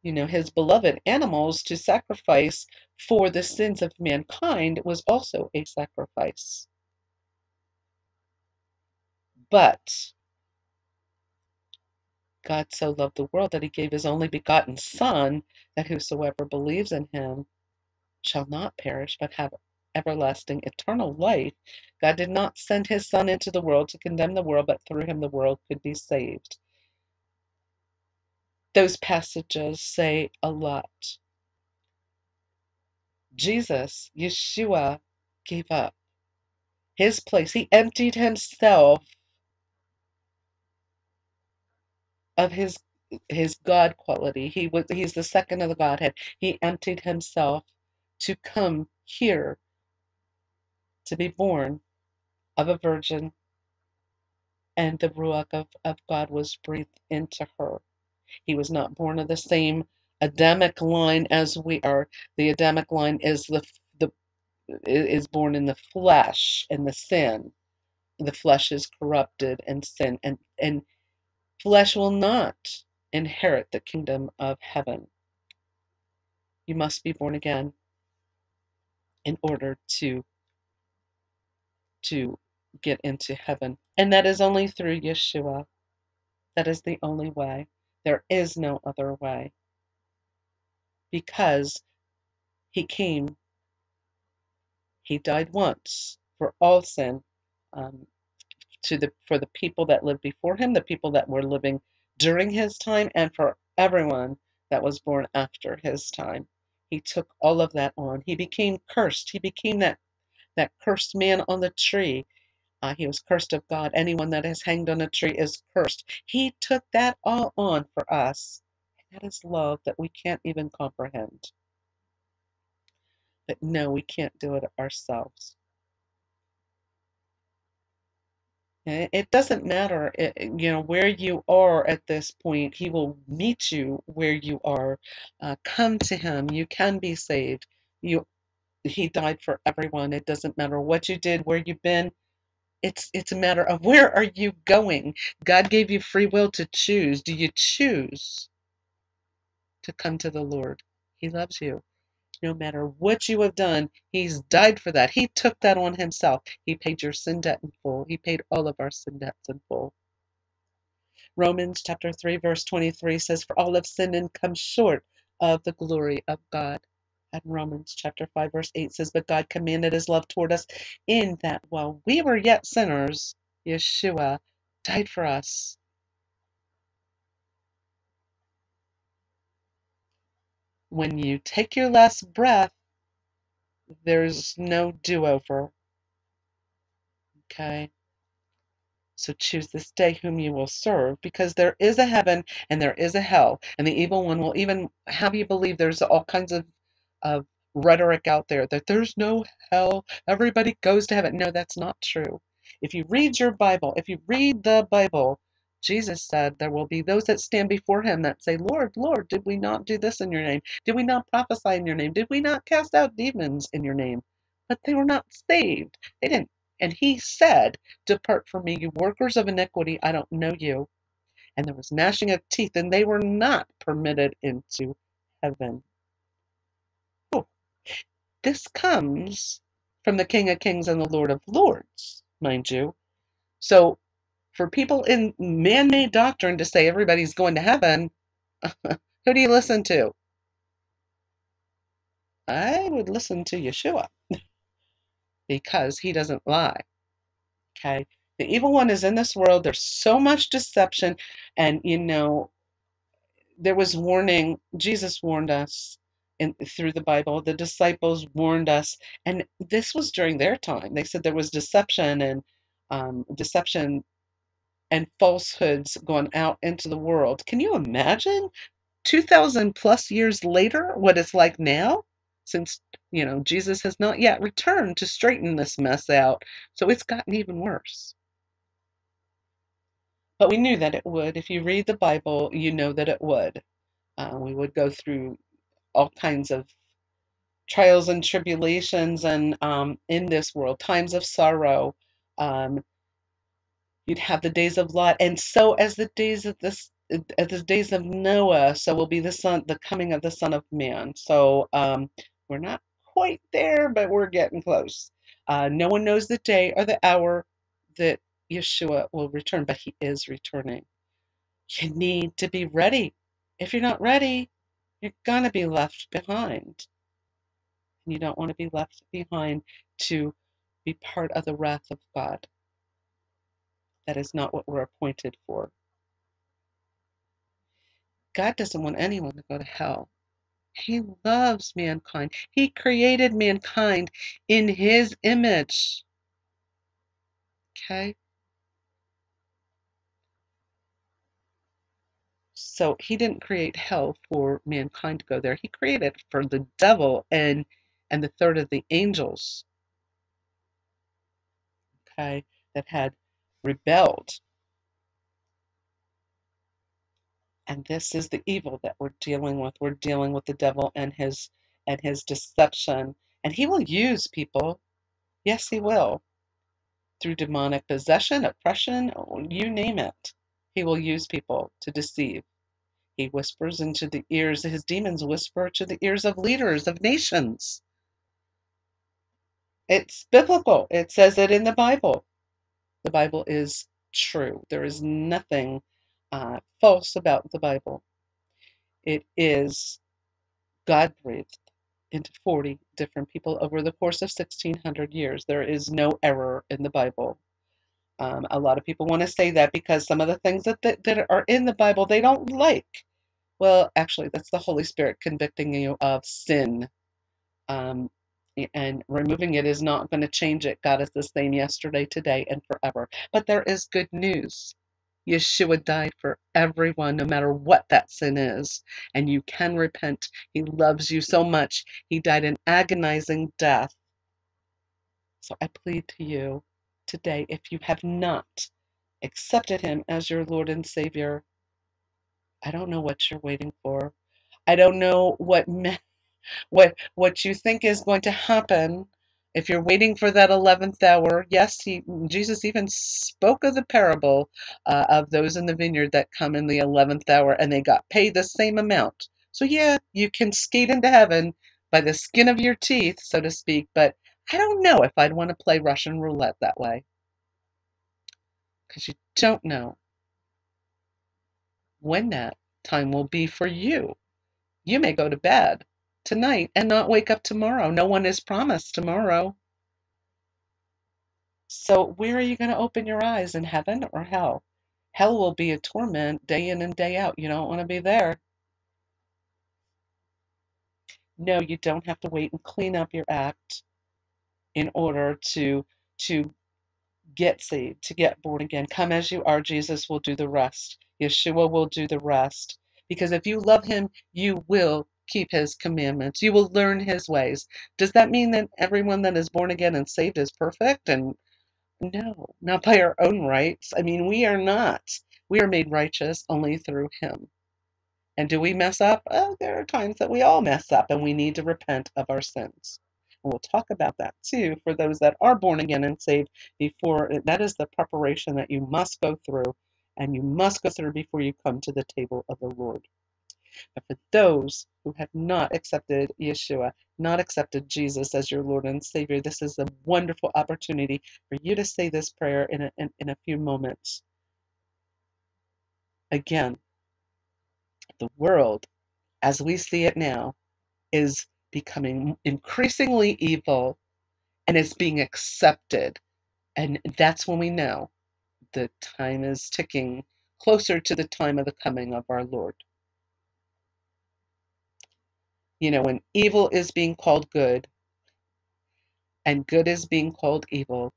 you know, his beloved animals to sacrifice for the sins of mankind was also a sacrifice. But God so loved the world that he gave his only begotten Son, that whosoever believes in him shall not perish, but have everlasting eternal life. God did not send his Son into the world to condemn the world, but through him the world could be saved those passages say a lot. Jesus, Yeshua, gave up his place. He emptied himself of his his God quality. He was he's the second of the Godhead. He emptied himself to come here to be born of a virgin, and the Ruach of, of God was breathed into her. He was not born of the same Adamic line as we are. The Adamic line is the the is born in the flesh and the sin. The flesh is corrupted and sin and and flesh will not inherit the kingdom of heaven. You must be born again in order to to get into heaven. And that is only through Yeshua. That is the only way. There is no other way. because he came, he died once for all sin, um, to the for the people that lived before him, the people that were living during his time, and for everyone that was born after his time. He took all of that on. He became cursed. He became that that cursed man on the tree. Uh, he was cursed of God. Anyone that is hanged on a tree is cursed. He took that all on for us. That is love that we can't even comprehend. But no, we can't do it ourselves. It doesn't matter, eh, eh, you know, where you are at this point. He will meet you where you are. Uh, come to him. You can be saved. You, he died for everyone. It doesn't matter what you did, where you've been. It's it's a matter of where are you going. God gave you free will to choose. Do you choose to come to the Lord? He loves you. No matter what you have done, He's died for that. He took that on Himself. He paid your sin debt in full. He paid all of our sin debts in full. Romans chapter 3, verse 23 says, For all have sinned and come short of the glory of God. And Romans chapter 5, verse 8 says, But God commanded his love toward us in that while we were yet sinners, Yeshua died for us. When you take your last breath, there's no do over. Okay? So choose this day whom you will serve, because there is a heaven and there is a hell, and the evil one will even have you believe there's all kinds of, of rhetoric out there that there's no hell, everybody goes to heaven. No, that's not true. If you read your Bible, if you read the Bible, Jesus said there will be those that stand before him that say, Lord, Lord, did we not do this in your name? Did we not prophesy in your name? Did we not cast out demons in your name? But they were not saved. They didn't. And he said, Depart from me, you workers of iniquity, I don't know you. And there was gnashing of teeth, and they were not permitted into heaven. Oh, this comes from the King of Kings and the Lord of Lords, mind you. So for people in man made doctrine to say everybody's going to heaven, who do you listen to? I would listen to Yeshua because he doesn't lie. Okay. The evil one is in this world. There's so much deception. And, you know, there was warning. Jesus warned us in, through the Bible. The disciples warned us. And this was during their time. They said there was deception and um, deception and falsehoods going out into the world. Can you imagine 2000 plus years later what it's like now? Since, you know, Jesus has not yet returned to straighten this mess out. So it's gotten even worse. But we knew that it would. If you read the Bible, you know that it would. Uh, we would go through all kinds of trials and tribulations and um, in this world, times of sorrow, um, You'd have the days of Lot, and so as the days of this as the days of Noah, so will be the son the coming of the Son of Man. So um, we're not quite there, but we're getting close. Uh, no one knows the day or the hour that Yeshua will return, but he is returning. You need to be ready. If you're not ready, you're going to be left behind. And you don't want to be left behind to be part of the wrath of God. That is not what we're appointed for. God doesn't want anyone to go to hell. He loves mankind. He created mankind in his image. Okay? So he didn't create hell for mankind to go there. He created it for the devil and and the third of the angels. Okay, that had rebelled. And this is the evil that we're dealing with. We're dealing with the devil and his and his deception. And he will use people. Yes, he will. Through demonic possession, oppression, you name it. He will use people to deceive. He whispers into the ears, his demons whisper to the ears of leaders of nations. It's biblical. It says it in the Bible. The Bible is true. There is nothing uh, false about the Bible. It is God breathed into 40 different people over the course of 1600 years. There is no error in the Bible. Um, a lot of people want to say that because some of the things that, that, that are in the Bible they don't like. Well, actually, that's the Holy Spirit convicting you of sin. Um, and removing it is not going to change it. God is the same yesterday, today, and forever. But there is good news. Yeshua died for everyone, no matter what that sin is. And you can repent. He loves you so much. He died an agonizing death. So I plead to you today, if you have not accepted him as your Lord and Savior, I don't know what you're waiting for. I don't know what what what you think is going to happen if you're waiting for that 11th hour yes he jesus even spoke of the parable uh, of those in the vineyard that come in the 11th hour and they got paid the same amount. So yeah you can skate into heaven by the skin of your teeth so to speak but i don't know if i'd want to play russian roulette that way. Because you don't know when that time will be for you. You may go to bed tonight and not wake up tomorrow. No one is promised tomorrow. So, where are you going to open your eyes in heaven or hell? Hell will be a torment day in and day out. You don't want to be there. No, you don't have to wait and clean up your act in order to to get saved, to get born again. Come as you are, Jesus will do the rest. Yeshua will do the rest. Because if you love him, you will keep his commandments. You will learn his ways. Does that mean that everyone that is born again and saved is perfect? And no, not by our own rights. I mean, we are not. We are made righteous only through him. And do we mess up? Oh, there are times that we all mess up and we need to repent of our sins. And we'll talk about that too for those that are born again and saved before that is the preparation that you must go through and you must go through before you come to the table of the Lord. But for those who have not accepted Yeshua, not accepted Jesus as your Lord and Savior, this is a wonderful opportunity for you to say this prayer in a, in, in a few moments. Again, the world, as we see it now, is becoming increasingly evil and it's being accepted. And that's when we know the time is ticking closer to the time of the coming of our Lord. You know, when evil is being called good and good is being called evil,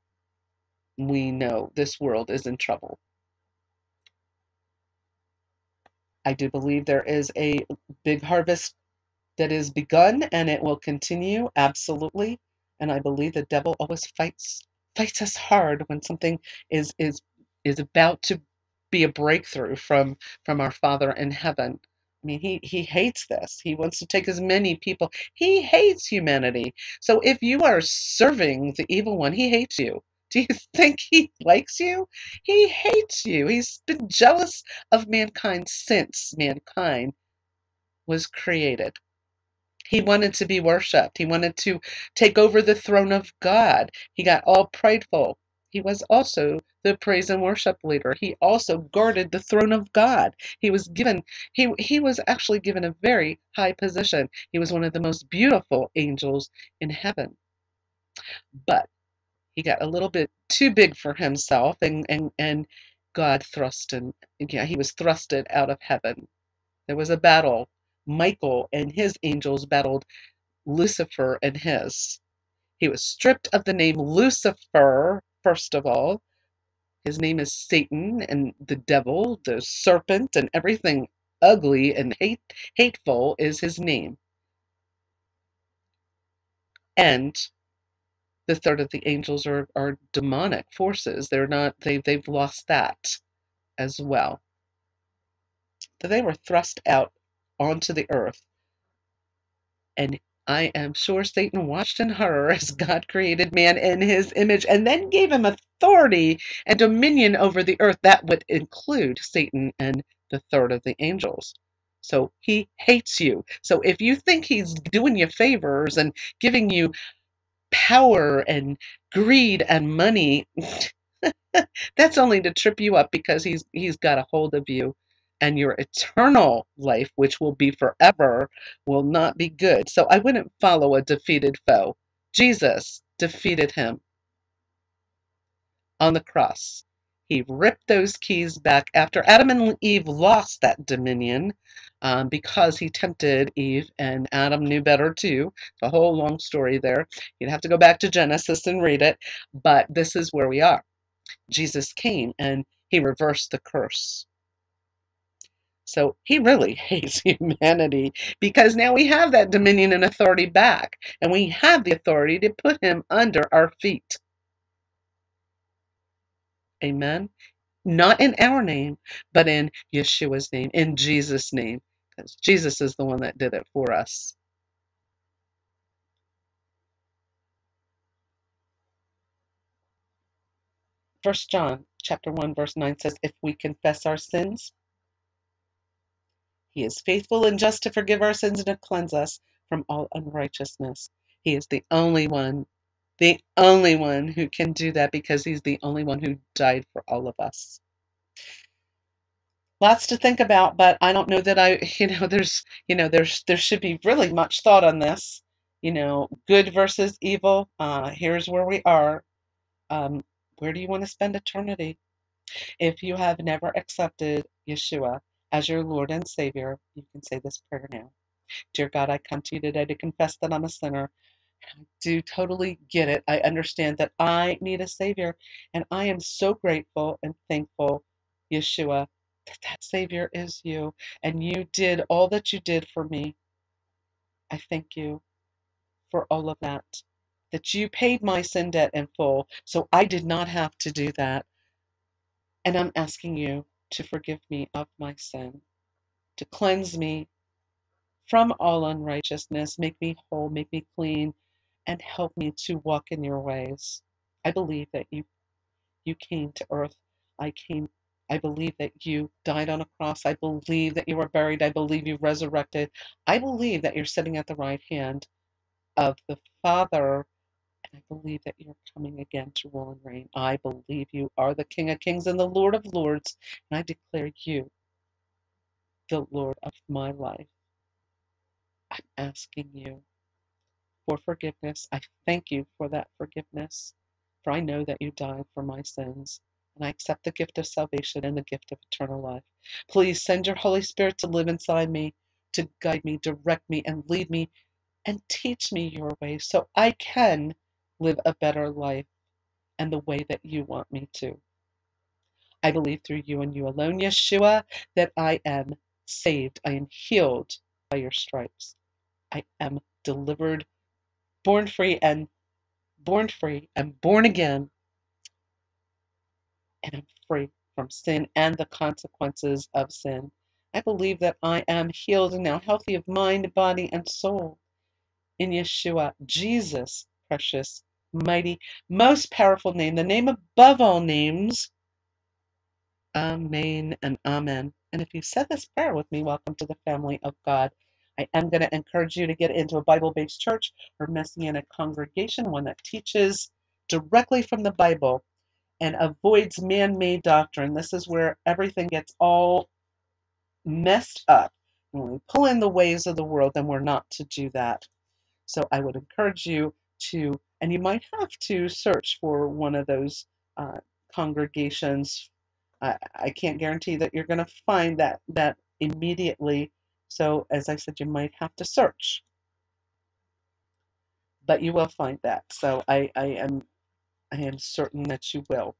we know this world is in trouble. I do believe there is a big harvest that is begun and it will continue absolutely and I believe the devil always fights fights us hard when something is is is about to be a breakthrough from from our father in heaven I mean, he, he hates this. He wants to take as many people. He hates humanity. So if you are serving the evil one, he hates you. Do you think he likes you? He hates you. He's been jealous of mankind since mankind was created. He wanted to be worshiped. He wanted to take over the throne of God. He got all prideful. He was also the praise and worship leader. He also guarded the throne of God. He was given he he was actually given a very high position. He was one of the most beautiful angels in heaven. But he got a little bit too big for himself and and and God thrust him yeah, he was thrusted out of heaven. There was a battle. Michael and his angels battled Lucifer and his. He was stripped of the name Lucifer first of all. His name is Satan and the devil, the serpent, and everything ugly and hate, hateful is his name. And the third of the angels are, are demonic forces. They're not they they've lost that as well. So they were thrust out onto the earth and I am sure Satan watched in horror as God created man in his image and then gave him authority and dominion over the earth. That would include Satan and the third of the angels. So he hates you. So if you think he's doing you favors and giving you power and greed and money, that's only to trip you up because he's he's got a hold of you and your eternal life, which will be forever, will not be good. So I wouldn't follow a defeated foe. Jesus defeated him on the cross. He ripped those keys back after Adam and Eve lost that dominion um, because he tempted Eve, and Adam knew better too. The whole long story there. You'd have to go back to Genesis and read it, but this is where we are. Jesus came and he reversed the curse. So he really hates humanity because now we have that dominion and authority back, and we have the authority to put him under our feet. Amen. Not in our name, but in Yeshua's name, in Jesus' name, because Jesus is the one that did it for us. First John chapter 1 verse 9 says if we confess our sins he is faithful and just to forgive our sins and to cleanse us from all unrighteousness. He is the only one the only one who can do that because he's the only one who died for all of us. Lots to think about, but I don't know that I, you know, there's, you know, there's, there should be really much thought on this. You know, good versus evil. Uh, here's where we are. Um, where do you want to spend eternity? If you have never accepted Yeshua as your Lord and Savior, you can say this prayer now. Dear God, I come to you today to confess that I'm a sinner I do totally get it. I understand that I need a Savior, and I am so grateful and thankful, Yeshua, that that Savior is you, and you did all that you did for me. I thank you for all of that, that you paid my sin debt in full, so I did not have to do that. And I'm asking you to forgive me of my sin, to cleanse me from all unrighteousness, make me whole, make me clean, and help me to walk in your ways. I believe that you you came to earth. I came I believe that you died on a cross. I believe that you were buried. I believe you resurrected. I believe that you're sitting at the right hand of the Father. I believe that you're coming again to rule and reign. I believe you are the King of Kings and the Lord of Lords. And I declare you the Lord of my life. I'm asking you for forgiveness. I thank you for that forgiveness, for I know that you died for my sins, and I accept the gift of salvation and the gift of eternal life. Please send your Holy Spirit to live inside me, to guide me, direct me, and lead me, and teach me your way so I can live a better life and the way that you want me to. I believe through you and you alone, Yeshua, that I am saved. I am healed by your stripes. I am delivered born free and born free and born again. And I'm free from sin and the consequences of sin. I believe that I am healed and now healthy of mind, body, and soul. In Yeshua, Jesus, precious, mighty, most powerful name, the name above all names. Amen and amen. And if you said this prayer with me, welcome to the family of God. I am going to encourage you to get into a Bible based church or Messianic congregation, one that teaches directly from the Bible and avoids man made doctrine. This is where everything gets all messed up. When we pull in the ways of the world, then we're not to do that. So I would encourage you to, and you might have to search for one of those uh, congregations. I, I can't guarantee that you're going to find that that immediately so as I said, you might have to search, but you will find that. So I, I am I am certain that you will.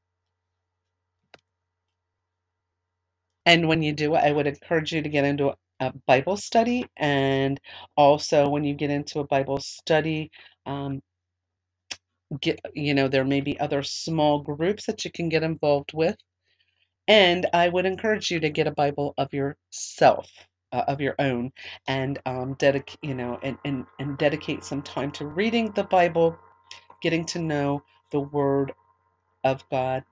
And when you do, I would encourage you to get into a Bible study. And also, when you get into a Bible study, um, get you know there may be other small groups that you can get involved with. And I would encourage you to get a Bible of yourself uh, of your own and um, dedicate you know and, and and dedicate some time to reading the bible getting to know the word of god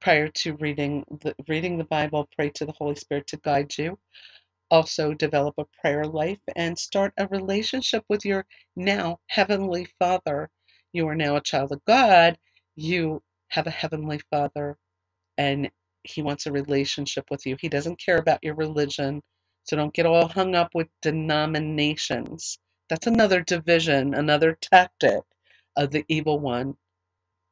prior to reading the reading the bible pray to the holy spirit to guide you also develop a prayer life and start a relationship with your now heavenly father you are now a child of god you have a heavenly father and he wants a relationship with you. He doesn't care about your religion. So don't get all hung up with denominations. That's another division, another tactic of the evil one.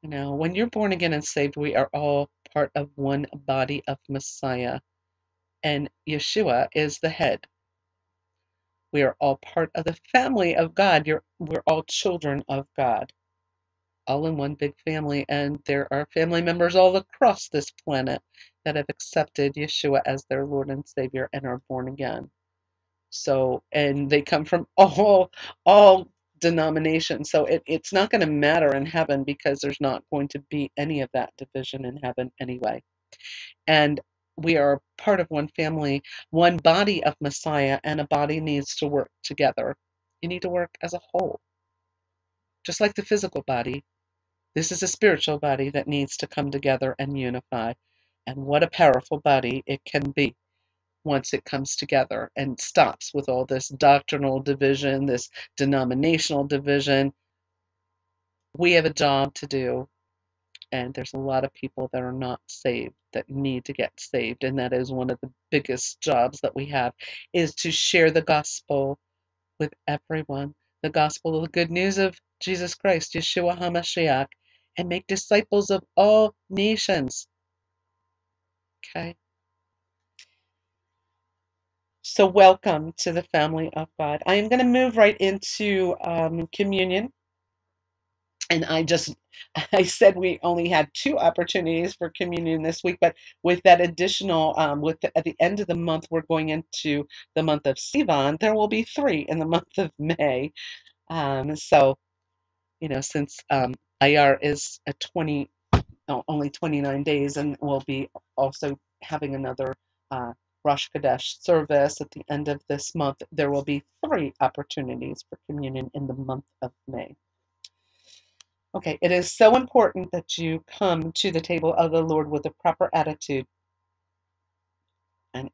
You know, when you're born again and saved, we are all part of one body of Messiah. And Yeshua is the head. We are all part of the family of God. You're, we're all children of God all in one big family, and there are family members all across this planet that have accepted Yeshua as their Lord and Savior and are born again. So, and they come from all all denominations. So it, it's not going to matter in heaven because there's not going to be any of that division in heaven anyway. And we are part of one family, one body of Messiah, and a body needs to work together. You need to work as a whole. Just like the physical body, this is a spiritual body that needs to come together and unify. And what a powerful body it can be once it comes together and stops with all this doctrinal division, this denominational division. We have a job to do, and there's a lot of people that are not saved that need to get saved, and that is one of the biggest jobs that we have is to share the gospel with everyone. The gospel of the good news of Jesus Christ, Yeshua HaMashiach, and make disciples of all nations. Okay. So, welcome to the family of God. I am going to move right into um, communion. And I just, I said we only had two opportunities for communion this week, but with that additional, um, with the, at the end of the month, we're going into the month of Sivan. There will be three in the month of May. Um, so, you know, since Iyar is at 20, no, only 29 days, and we'll be also having another uh, Rosh Chodesh service at the end of this month. There will be three opportunities for communion in the month of May. Okay, it is so important that you come to the table of the Lord with a proper attitude. And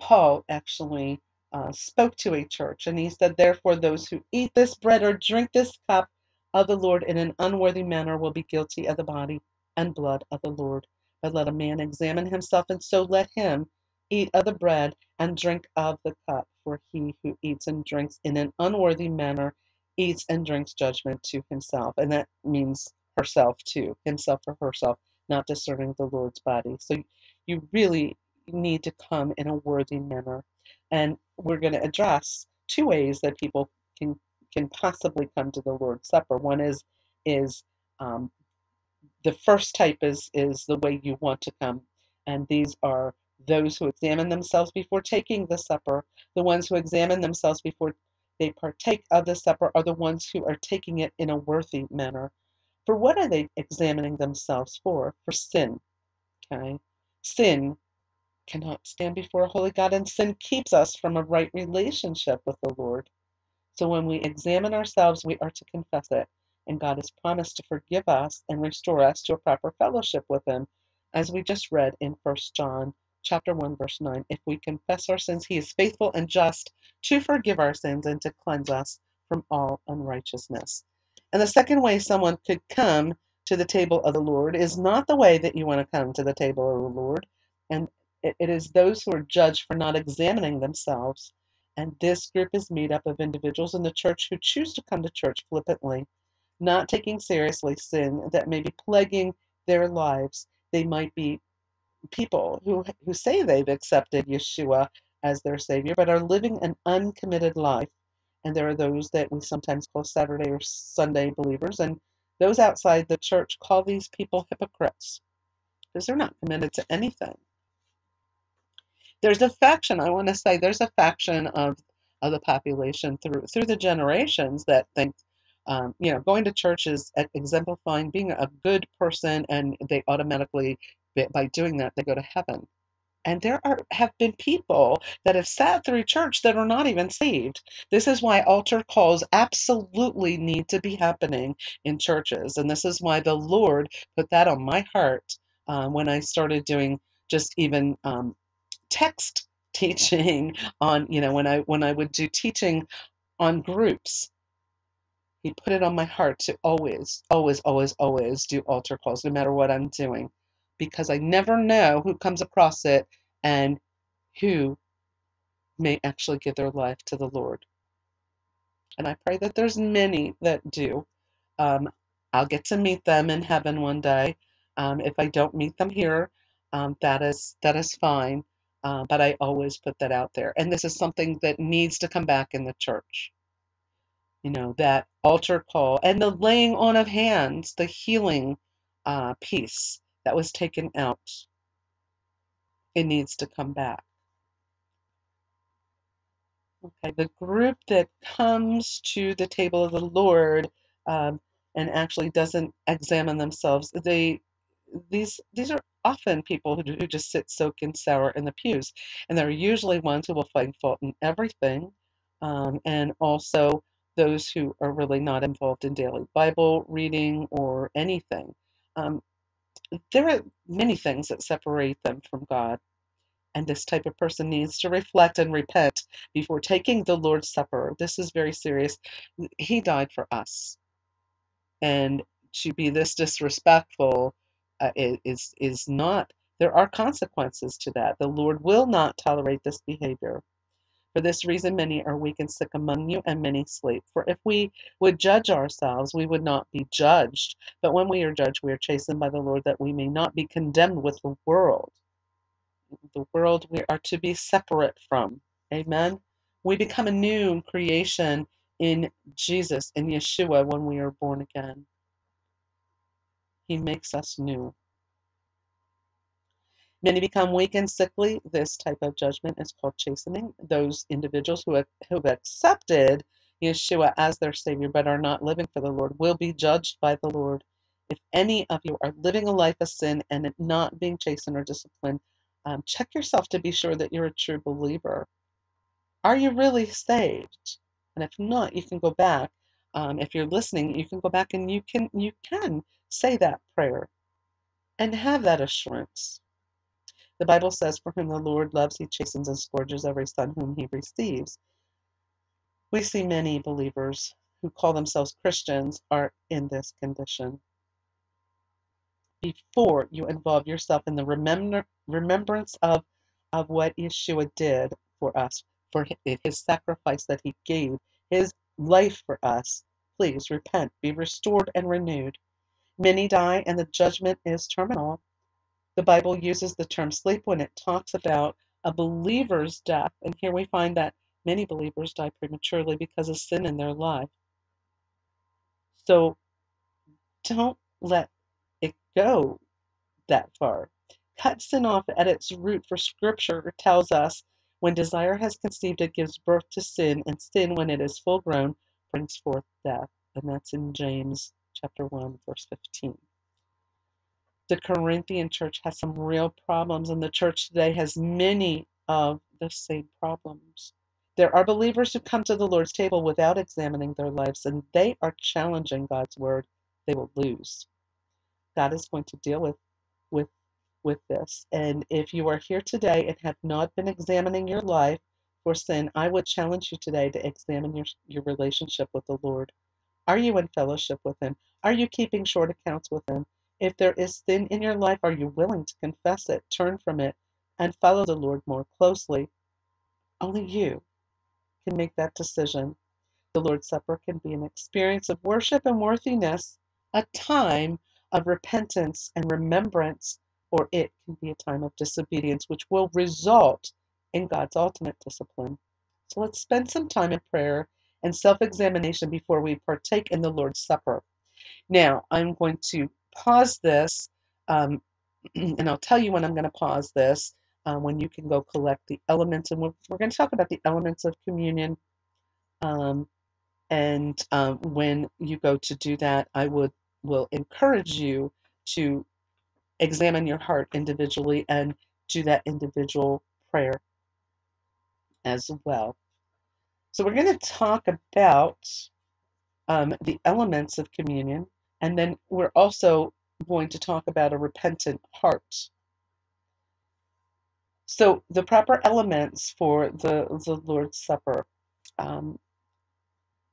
Paul actually uh, spoke to a church, and he said, Therefore, those who eat this bread or drink this cup of the Lord in an unworthy manner will be guilty of the body and blood of the Lord. But let a man examine himself, and so let him eat of the bread and drink of the cup. For he who eats and drinks in an unworthy manner eats and drinks judgment to himself. And that means herself too, himself or herself, not discerning the Lord's body. So you really need to come in a worthy manner. And we're going to address two ways that people can can possibly come to the Lord's Supper. One is is um, the first type is is the way you want to come, and these are those who examine themselves before taking the supper. The ones who examine themselves before they partake of the supper are the ones who are taking it in a worthy manner. For what are they examining themselves for? For sin. Okay, sin cannot stand before a holy God, and sin keeps us from a right relationship with the Lord. So when we examine ourselves, we are to confess it. And God has promised to forgive us and restore us to a proper fellowship with Him, as we just read in 1 John chapter 1, verse 9. If we confess our sins, He is faithful and just to forgive our sins and to cleanse us from all unrighteousness. And the second way someone could come to the table of the Lord is not the way that you want to come to the table of the Lord. And it, it is those who are judged for not examining themselves and this group is made up of individuals in the church who choose to come to church flippantly, not taking seriously sin that may be plaguing their lives. They might be people who, who say they've accepted Yeshua as their Savior, but are living an uncommitted life. And there are those that we sometimes call Saturday or Sunday believers, and those outside the church call these people hypocrites because they're not committed to anything there's a faction i want to say there's a faction of of the population through through the generations that think um, you know going to church is exemplifying being a good person and they automatically by doing that they go to heaven. And there are have been people that have sat through church that are not even saved. This is why altar calls absolutely need to be happening in churches and this is why the lord put that on my heart uh, when i started doing just even um, text teaching on you know when i when i would do teaching on groups he put it on my heart to always always always always do altar calls no matter what i'm doing because I never know who comes across it and who may actually give their life to the Lord. And I pray that there's many that do. Um, I'll get to meet them in heaven one day. Um, if I don't meet them here, um, that is that is fine. Uh, but I always put that out there. And this is something that needs to come back in the church. You know, that altar call and the laying on of hands, the healing uh, piece that was taken out. It needs to come back. Okay, the group that comes to the table of the Lord um, and actually doesn't examine themselves, they these these are often people who, who just sit soak and sour in the pews, and they're usually ones who will find fault in everything, um, and also those who are really not involved in daily Bible reading or anything. Um, there are many things that separate them from God. And this type of person needs to reflect and repent before taking the Lord's Supper. This is very serious. He died for us. And to be this disrespectful uh, is, is not, there are consequences to that. The Lord will not tolerate this behavior. For this reason, many are weak and sick among you, and many sleep. For if we would judge ourselves, we would not be judged. But when we are judged, we are chastened by the Lord, that we may not be condemned with the world the world we are to be separate from. Amen. We become a new creation in Jesus, in Yeshua, when we are born again. He makes us new. Many become weak and sickly. This type of judgment is called chastening. Those individuals who have, who have accepted Yeshua as their Savior but are not living for the Lord will be judged by the Lord. If any of you are living a life of sin and not being chastened or disciplined, um, check yourself to be sure that you're a true believer. Are you really saved? And if not, you can go back. Um, if you're listening, you can go back and you can you can say that prayer and have that assurance. The Bible says, "For whom the Lord loves, He chastens and scourges every son whom He receives." We see many believers who call themselves Christians are in this condition before you involve yourself in the remember, remembrance of, of what Yeshua did for us, for his sacrifice that he gave, his life for us. Please repent, be restored and renewed. Many die, and the judgment is terminal. The Bible uses the term sleep when it talks about a believer's death, and here we find that many believers die prematurely because of sin in their life. So don't let it go that far. Cut sin off at its root, for Scripture tells us when desire has conceived, it gives birth to sin, and sin, when it is full grown, brings forth death. And that's in James chapter 1, verse 15. The Corinthian church has some real problems, and the church today has many of the same problems. There are believers who come to the Lord's table without examining their lives, and they are challenging God's word. They will lose. God is going to deal with with with this. And if you are here today and have not been examining your life for sin, I would challenge you today to examine your, your relationship with the Lord. Are you in fellowship with Him? Are you keeping short accounts with Him? If there is sin in your life, are you willing to confess it, turn from it, and follow the Lord more closely? Only you can make that decision. The Lord's Supper can be an experience of worship and worthiness, a time of repentance and remembrance, or it can be a time of disobedience, which will result in God's ultimate discipline. So let's spend some time in prayer and self examination before we partake in the Lord's Supper. Now, I'm going to pause this, um, and I'll tell you when I'm going to pause this, uh, when you can go collect the elements. And we're, we're going to talk about the elements of communion. Um, and um, when you go to do that, I would will encourage you to examine your heart individually and do that individual prayer as well. So we're going to talk about um, the elements of communion, and then we're also going to talk about a repentant heart. So the proper elements for the, the Lord's Supper. Um,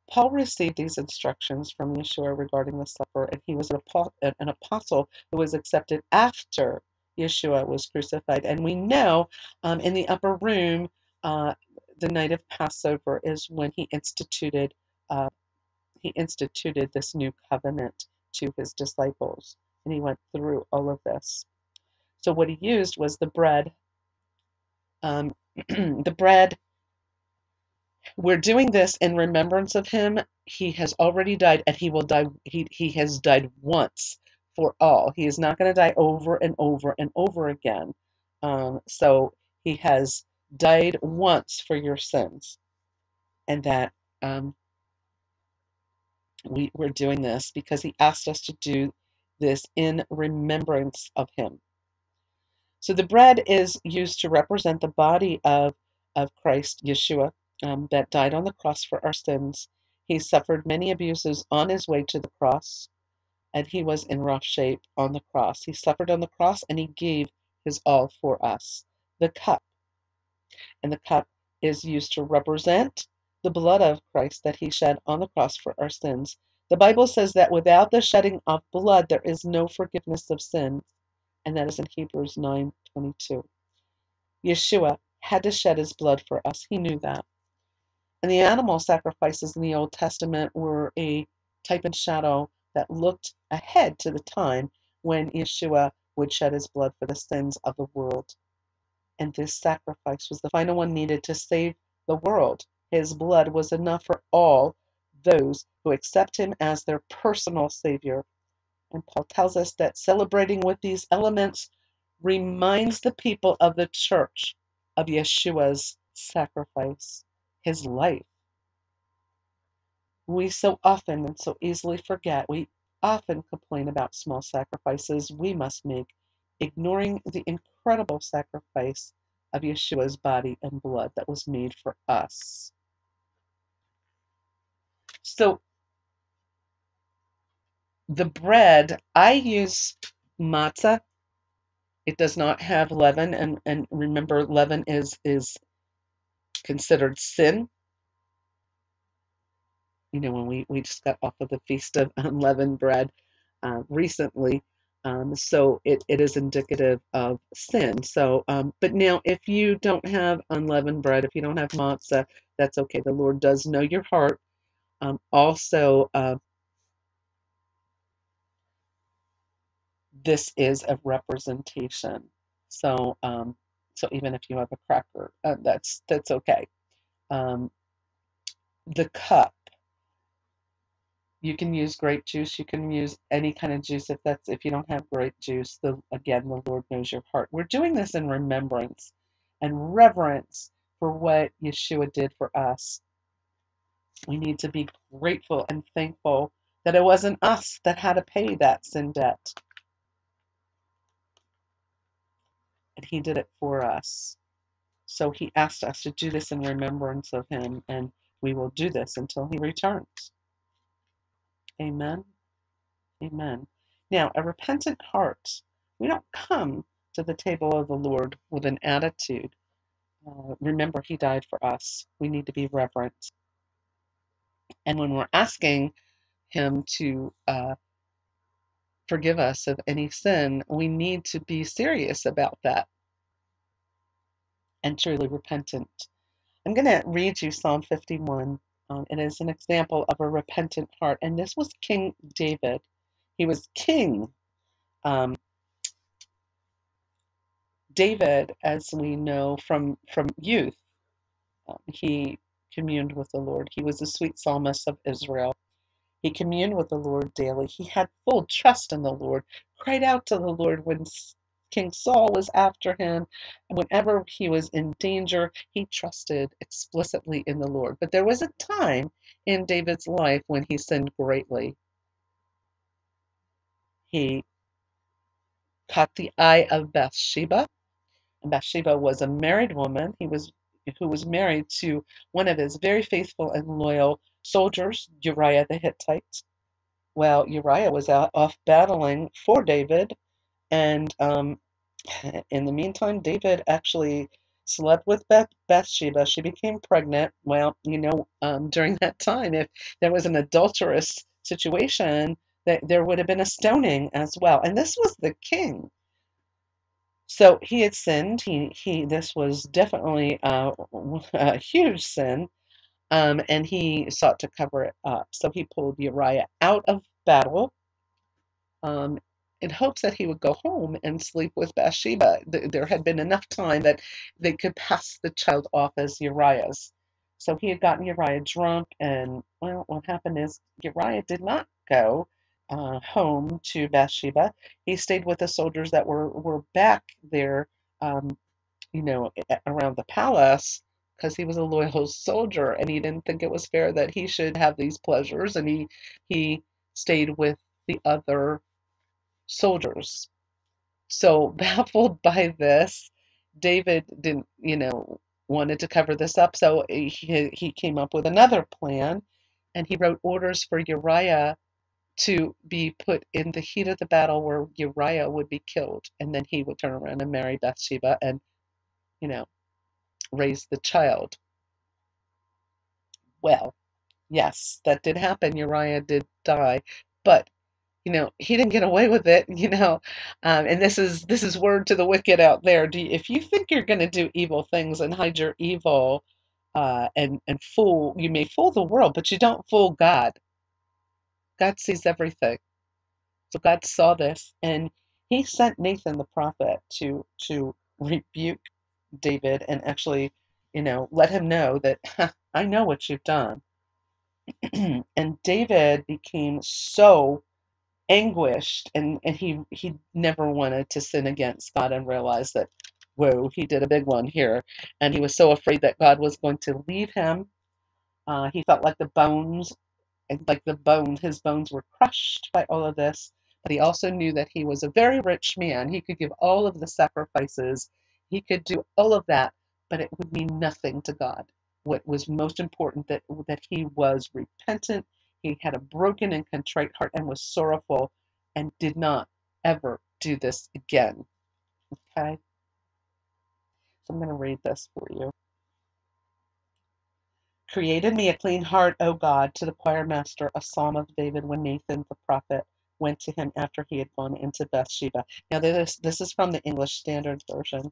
Paul received these instructions from Yeshua regarding the supper, and he was an apostle who was accepted after Yeshua was crucified. And we know um, in the upper room, uh, the night of Passover is when he instituted uh, he instituted this new covenant to his disciples, and he went through all of this. So what he used was the bread. Um, the bread. We're doing this in remembrance of him. He has already died, and he will die. He he has died once for all. He is not going to die over and over and over again. Um, so he has died once for your sins, and that um, we, we're doing this because he asked us to do this in remembrance of him. So the bread is used to represent the body of, of Christ, Yeshua, um, that died on the cross for our sins. He suffered many abuses on his way to the cross, and he was in rough shape on the cross. He suffered on the cross and he gave his all for us. The cup, and the cup is used to represent the blood of Christ that he shed on the cross for our sins. The Bible says that without the shedding of blood, there is no forgiveness of sins, and that is in Hebrews 9:22. Yeshua had to shed his blood for us. He knew that. And the animal sacrifices in the Old Testament were a type and shadow that looked ahead to the time when Yeshua would shed his blood for the sins of the world. And this sacrifice was the final one needed to save the world. His blood was enough for all those who accept him as their personal Savior. And Paul tells us that celebrating with these elements reminds the people of the church of Yeshua's sacrifice, his life. We so often and so easily forget, we often complain about small sacrifices we must make, ignoring the incredible sacrifice of Yeshua's body and blood that was made for us. So the bread, I use matzah. It does not have leaven, and, and remember, leaven is is considered sin. You know, when we, we just got off of the feast of unleavened bread uh, recently, um, so it, it is indicative of sin. So, um, but now if you don't have unleavened bread, if you don't have matzah, that's okay. The Lord does know your heart um, also, uh, this is a representation. So, um, so even if you have a cracker, uh, that's that's okay. Um, the cup. You can use grape juice. You can use any kind of juice if that's if you don't have grape juice. The again, the Lord knows your heart. We're doing this in remembrance and reverence for what Yeshua did for us we need to be grateful and thankful that it wasn't us that had to pay that sin debt. And He did it for us. So He asked us to do this in remembrance of Him, and we will do this until He returns. Amen. Amen. Now, a repentant heart, we don't come to the table of the Lord with an attitude. Uh, remember, He died for us. We need to be reverent. And when we're asking Him to uh, forgive us of any sin, we need to be serious about that and truly repentant. I'm going to read you Psalm 51. Um, it is an example of a repentant heart. And this was King David. He was king. Um, David, as we know from, from youth, um, he communed with the Lord. He was the sweet psalmist of Israel. He communed with the Lord daily. He had full trust in the Lord, cried out to the Lord when King Saul was after him. Whenever he was in danger, he trusted explicitly in the Lord. But there was a time in David's life when he sinned greatly. He caught the eye of Bathsheba. And Bathsheba was a married woman. He was who was married to one of his very faithful and loyal soldiers, Uriah the Hittite. Well, Uriah was out off battling for David, and um, in the meantime, David actually slept with Beth Bathsheba. She became pregnant. Well, you know, um, during that time, if there was an adulterous situation, that there would have been a stoning as well. And this was the king. So he had sinned. He he. This was definitely a huge sin, um, and he sought to cover it up. So he pulled Uriah out of battle um, in hopes that he would go home and sleep with Bathsheba. There had been enough time that they could pass the child off as Uriah's. So he had gotten Uriah drunk, and well, what happened is Uriah did not go uh, home to Bathsheba. He stayed with the soldiers that were were back there, um, you know, around the palace because he was a loyal soldier and he didn't think it was fair that he should have these pleasures and he he stayed with the other soldiers. So, baffled by this, David didn't, you know, wanted to cover this up. So eh, he, he came up with another plan and he wrote orders for Uriah to be put in the heat of the battle where Uriah would be killed. And then he would turn around and marry Bathsheba and, you know, raise the child. Well, yes, that did happen. Uriah did die. But you know he didn't get away with it you know um, and this is this is word to the wicked out there. Do you, if you think you're going to do evil things and hide your evil uh, and and fool you may fool the world but you don't fool god. God sees everything. So god saw this and he sent nathan the prophet to to rebuke david and actually you know let him know that i know what you've done. And david became so anguished and, and he he never wanted to sin against God and realized that whoa he did a big one here. And he was so afraid that God was going to leave him. Uh, he felt like the bones like the bones his bones were crushed by all of this. But he also knew that he was a very rich man. He could give all of the sacrifices. He could do all of that but it would mean nothing to God. What was most important that that he was repentant he had a broken and contrite heart and was sorrowful and did not ever do this again. Okay? So I'm going to read this for you. Created me a clean heart, O God, to the choir master, a psalm of David when Nathan the prophet went to him after he had gone into Bathsheba. Now, this, this is from the English Standard Version.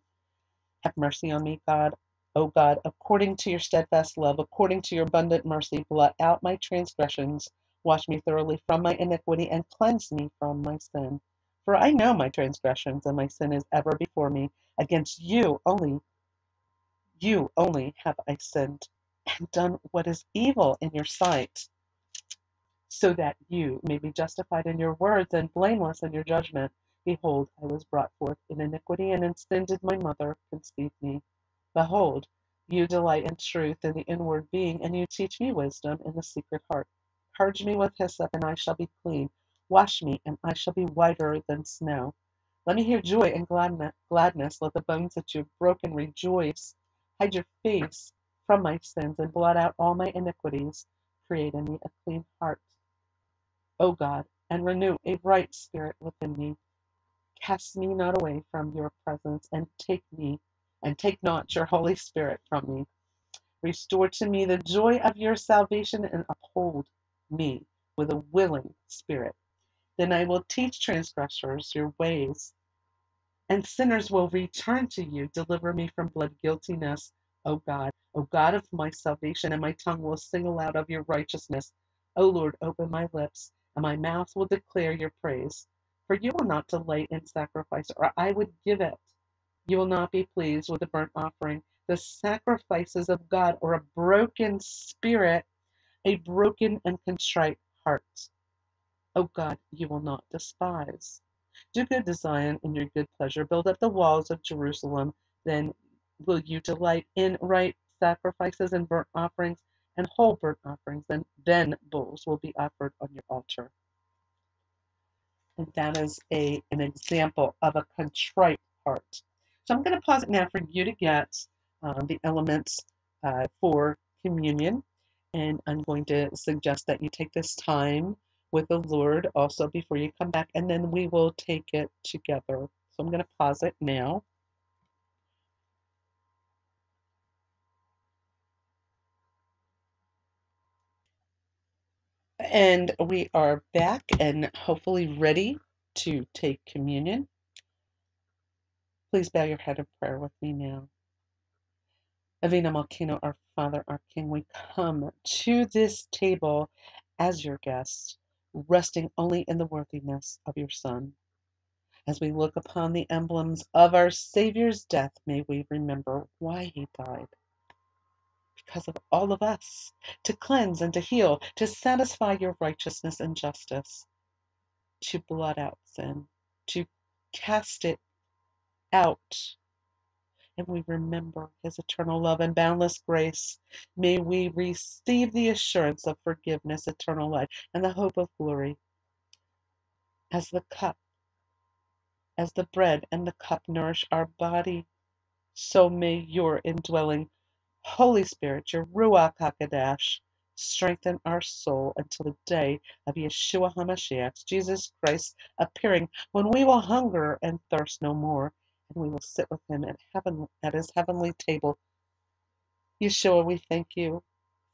Have mercy on me, God, O God, according to your steadfast love, according to your abundant mercy, blot out my transgressions, wash me thoroughly from my iniquity, and cleanse me from my sin. For I know my transgressions, and my sin is ever before me. Against you only, you only have I sinned, and done what is evil in your sight, so that you may be justified in your words and blameless in your judgment. Behold, I was brought forth in iniquity, and in sin did my mother conceive me. Behold, you delight in truth in the inward being, and you teach me wisdom in the secret heart. Purge me with hyssop, and I shall be clean. Wash me, and I shall be whiter than snow. Let me hear joy and gladness. Let the bones that you have broken rejoice. Hide your face from my sins, and blot out all my iniquities. Create in me a clean heart, O God, and renew a right spirit within me. Cast me not away from your presence, and take me and take not your Holy Spirit from me. Restore to me the joy of your salvation and uphold me with a willing spirit. Then I will teach transgressors your ways, and sinners will return to you. Deliver me from blood guiltiness, O God, O God of my salvation, and my tongue will sing aloud of your righteousness. O Lord, open my lips, and my mouth will declare your praise. For you will not delight in sacrifice, or I would give it. You will not be pleased with a burnt offering. The sacrifices of God are a broken spirit, a broken and contrite heart. O God, you will not despise. Do good to Zion in your good pleasure. Build up the walls of Jerusalem. Then will you delight in right sacrifices and burnt offerings and whole burnt offerings. And then bulls will be offered on your altar. And that is a, an example of a contrite heart. So I'm going to pause it now for you to get um, the elements uh, for communion. And I'm going to suggest that you take this time with the Lord also before you come back, and then we will take it together. So I'm going to pause it now. And we are back and hopefully ready to take communion. Please bow your head in prayer with me now. Avinu Malkeinu, our Father, our King, we come to this table as your guests, resting only in the worthiness of your Son. As we look upon the emblems of our Savior's death, may we remember why he died. Because of all of us, to cleanse and to heal, to satisfy your righteousness and justice, to blot out sin, to cast it out and we remember his eternal love and boundless grace, may we receive the assurance of forgiveness, eternal life, and the hope of glory. As the cup, as the bread and the cup nourish our body, so may your indwelling Holy Spirit, your Ruach HaKodesh, strengthen our soul until the day of Yeshua HaMashiach, Jesus Christ appearing, when we will hunger and thirst no more and we will sit with him at heaven at his heavenly table. Yeshua, we thank you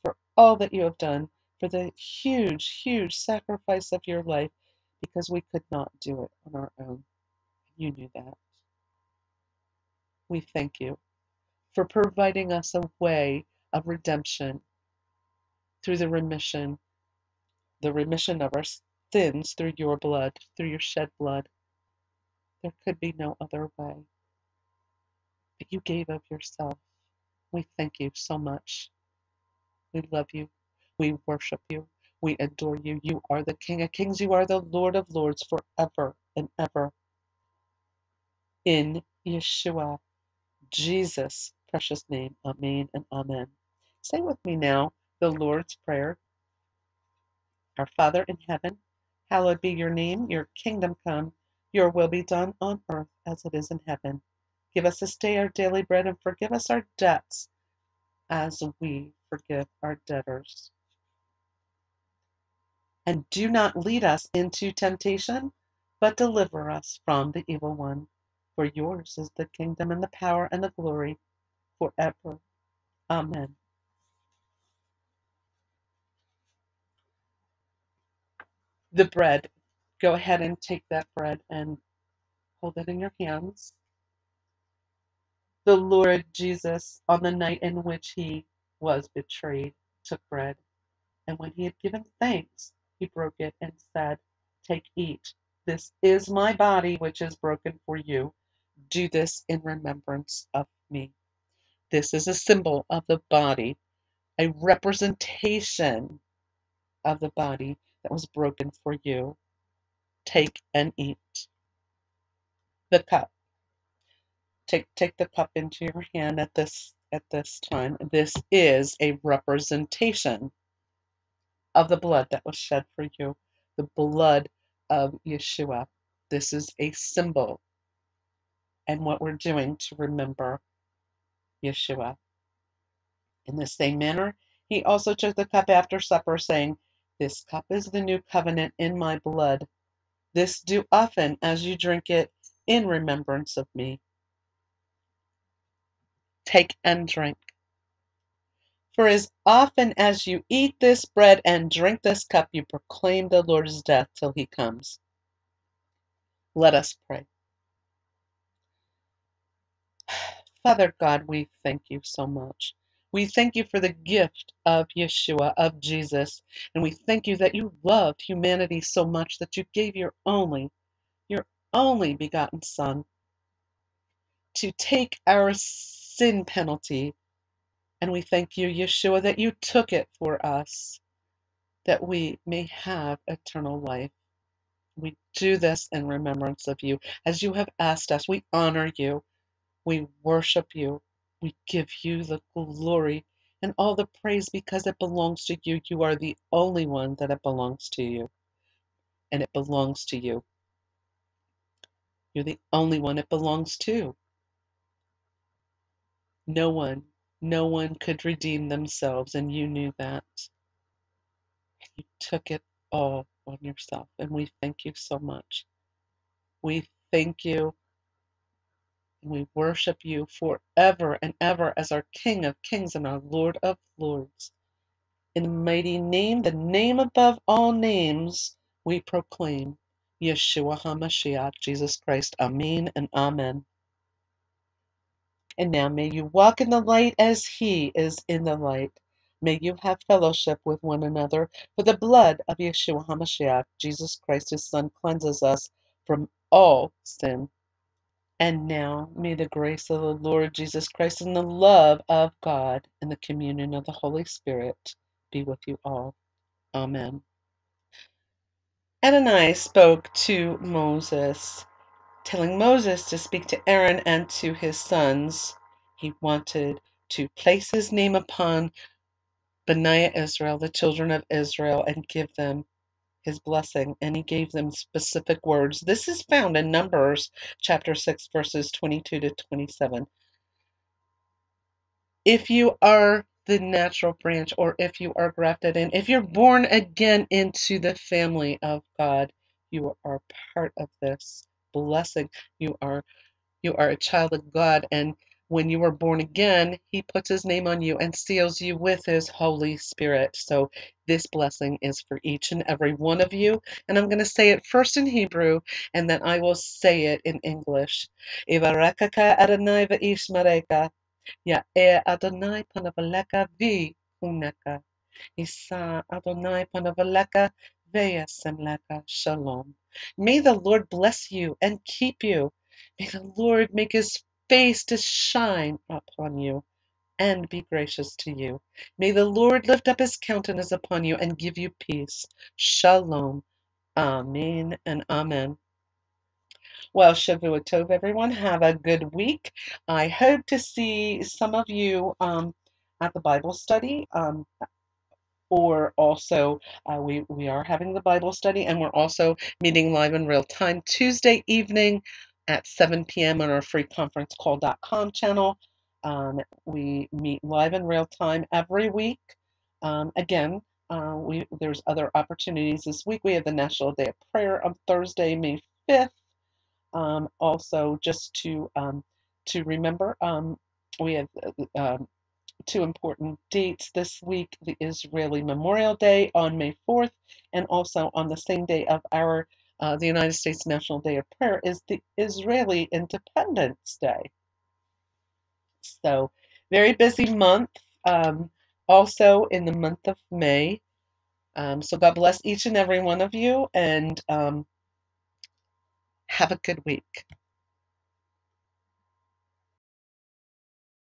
for all that you have done, for the huge, huge sacrifice of your life, because we could not do it on our own. You knew that. We thank you for providing us a way of redemption through the remission, the remission of our sins through your blood, through your shed blood. There could be no other way. But you gave of yourself. We thank you so much. We love you. We worship you. We adore you. You are the King of Kings. You are the Lord of Lords forever and ever. In Yeshua, Jesus' precious name. Amen and amen. Say with me now the Lord's Prayer. Our Father in heaven, hallowed be your name. Your kingdom come. Your will be done on earth as it is in heaven. Give us this day our daily bread and forgive us our debts as we forgive our debtors. And do not lead us into temptation, but deliver us from the evil one. For yours is the kingdom and the power and the glory forever. Amen. The bread. Go ahead and take that bread and hold it in your hands. The Lord Jesus, on the night in which he was betrayed, took bread, and when he had given thanks, he broke it and said, Take, eat. This is my body, which is broken for you. Do this in remembrance of me. This is a symbol of the body, a representation of the body that was broken for you. Take and eat. The cup. Take take the cup into your hand at this at this time. This is a representation of the blood that was shed for you, the blood of Yeshua. This is a symbol and what we're doing to remember Yeshua. In the same manner, he also took the cup after supper, saying, This cup is the new covenant in my blood. This do often as you drink it in remembrance of me. Take and drink. For as often as you eat this bread and drink this cup, you proclaim the Lord's death till he comes. Let us pray. Father God, we thank you so much. We thank you for the gift of Yeshua, of Jesus. And we thank you that you loved humanity so much that you gave your only, your only begotten Son to take our sin penalty. And we thank you, Yeshua, that you took it for us, that we may have eternal life. We do this in remembrance of you. As you have asked us, we honor you. We worship you. We give you the glory and all the praise because it belongs to you. You are the only one that it belongs to you. And it belongs to you. You're the only one it belongs to. No one, no one could redeem themselves, and you knew that. You took it all on yourself, and we thank you so much. We thank you we worship you forever and ever as our King of kings and our Lord of lords. In the mighty name, the name above all names, we proclaim Yeshua HaMashiach, Jesus Christ. Amen and Amen. And now may you walk in the light as he is in the light. May you have fellowship with one another, for the blood of Yeshua HaMashiach, Jesus Christ, his Son, cleanses us from all sin. And now may the grace of the Lord Jesus Christ and the love of God and the communion of the Holy Spirit be with you all. Amen. Adonai spoke to Moses, telling Moses to speak to Aaron and to his sons. He wanted to place his name upon B'nai Israel, the children of Israel, and give them his blessing. And he gave them specific words. This is found in Numbers chapter 6, verses 22 to 27. If you are the natural branch or if you are grafted in, if you're born again into the family of God, you are part of this blessing. You are you are a child of God and when you are born again, he puts his name on you and seals you with his Holy Spirit. So this blessing is for each and every one of you. And I'm going to say it first in Hebrew and then I will say it in English. Adonai v'ishmareka. Ya'er Adonai panavaleka vi huneka. Isa Adonai panavaleka veyasemleka shalom. May the Lord bless you and keep you. May the Lord make his face to shine upon you and be gracious to you. May the Lord lift up his countenance upon you and give you peace. Shalom. Amen and amen. Well, Shavua Tov, everyone. Have a good week. I hope to see some of you um, at the Bible study. Um, or also uh, we, we are having the Bible study and we're also meeting live in real time Tuesday evening at 7 p.m. on our freeconferencecall.com channel. Um, we meet live in real time every week. Um, again, uh, we there's other opportunities this week. We have the National Day of Prayer on Thursday, May 5th. Um, also, just to um, to remember, um, we have uh, um, two important dates this week: the Israeli Memorial Day on May 4th, and also on the same day of our uh, the United States National Day of Prayer is the Israeli Independence Day. So, very busy month. Um, also in the month of May. Um, so God bless each and every one of you, and um, have a good week.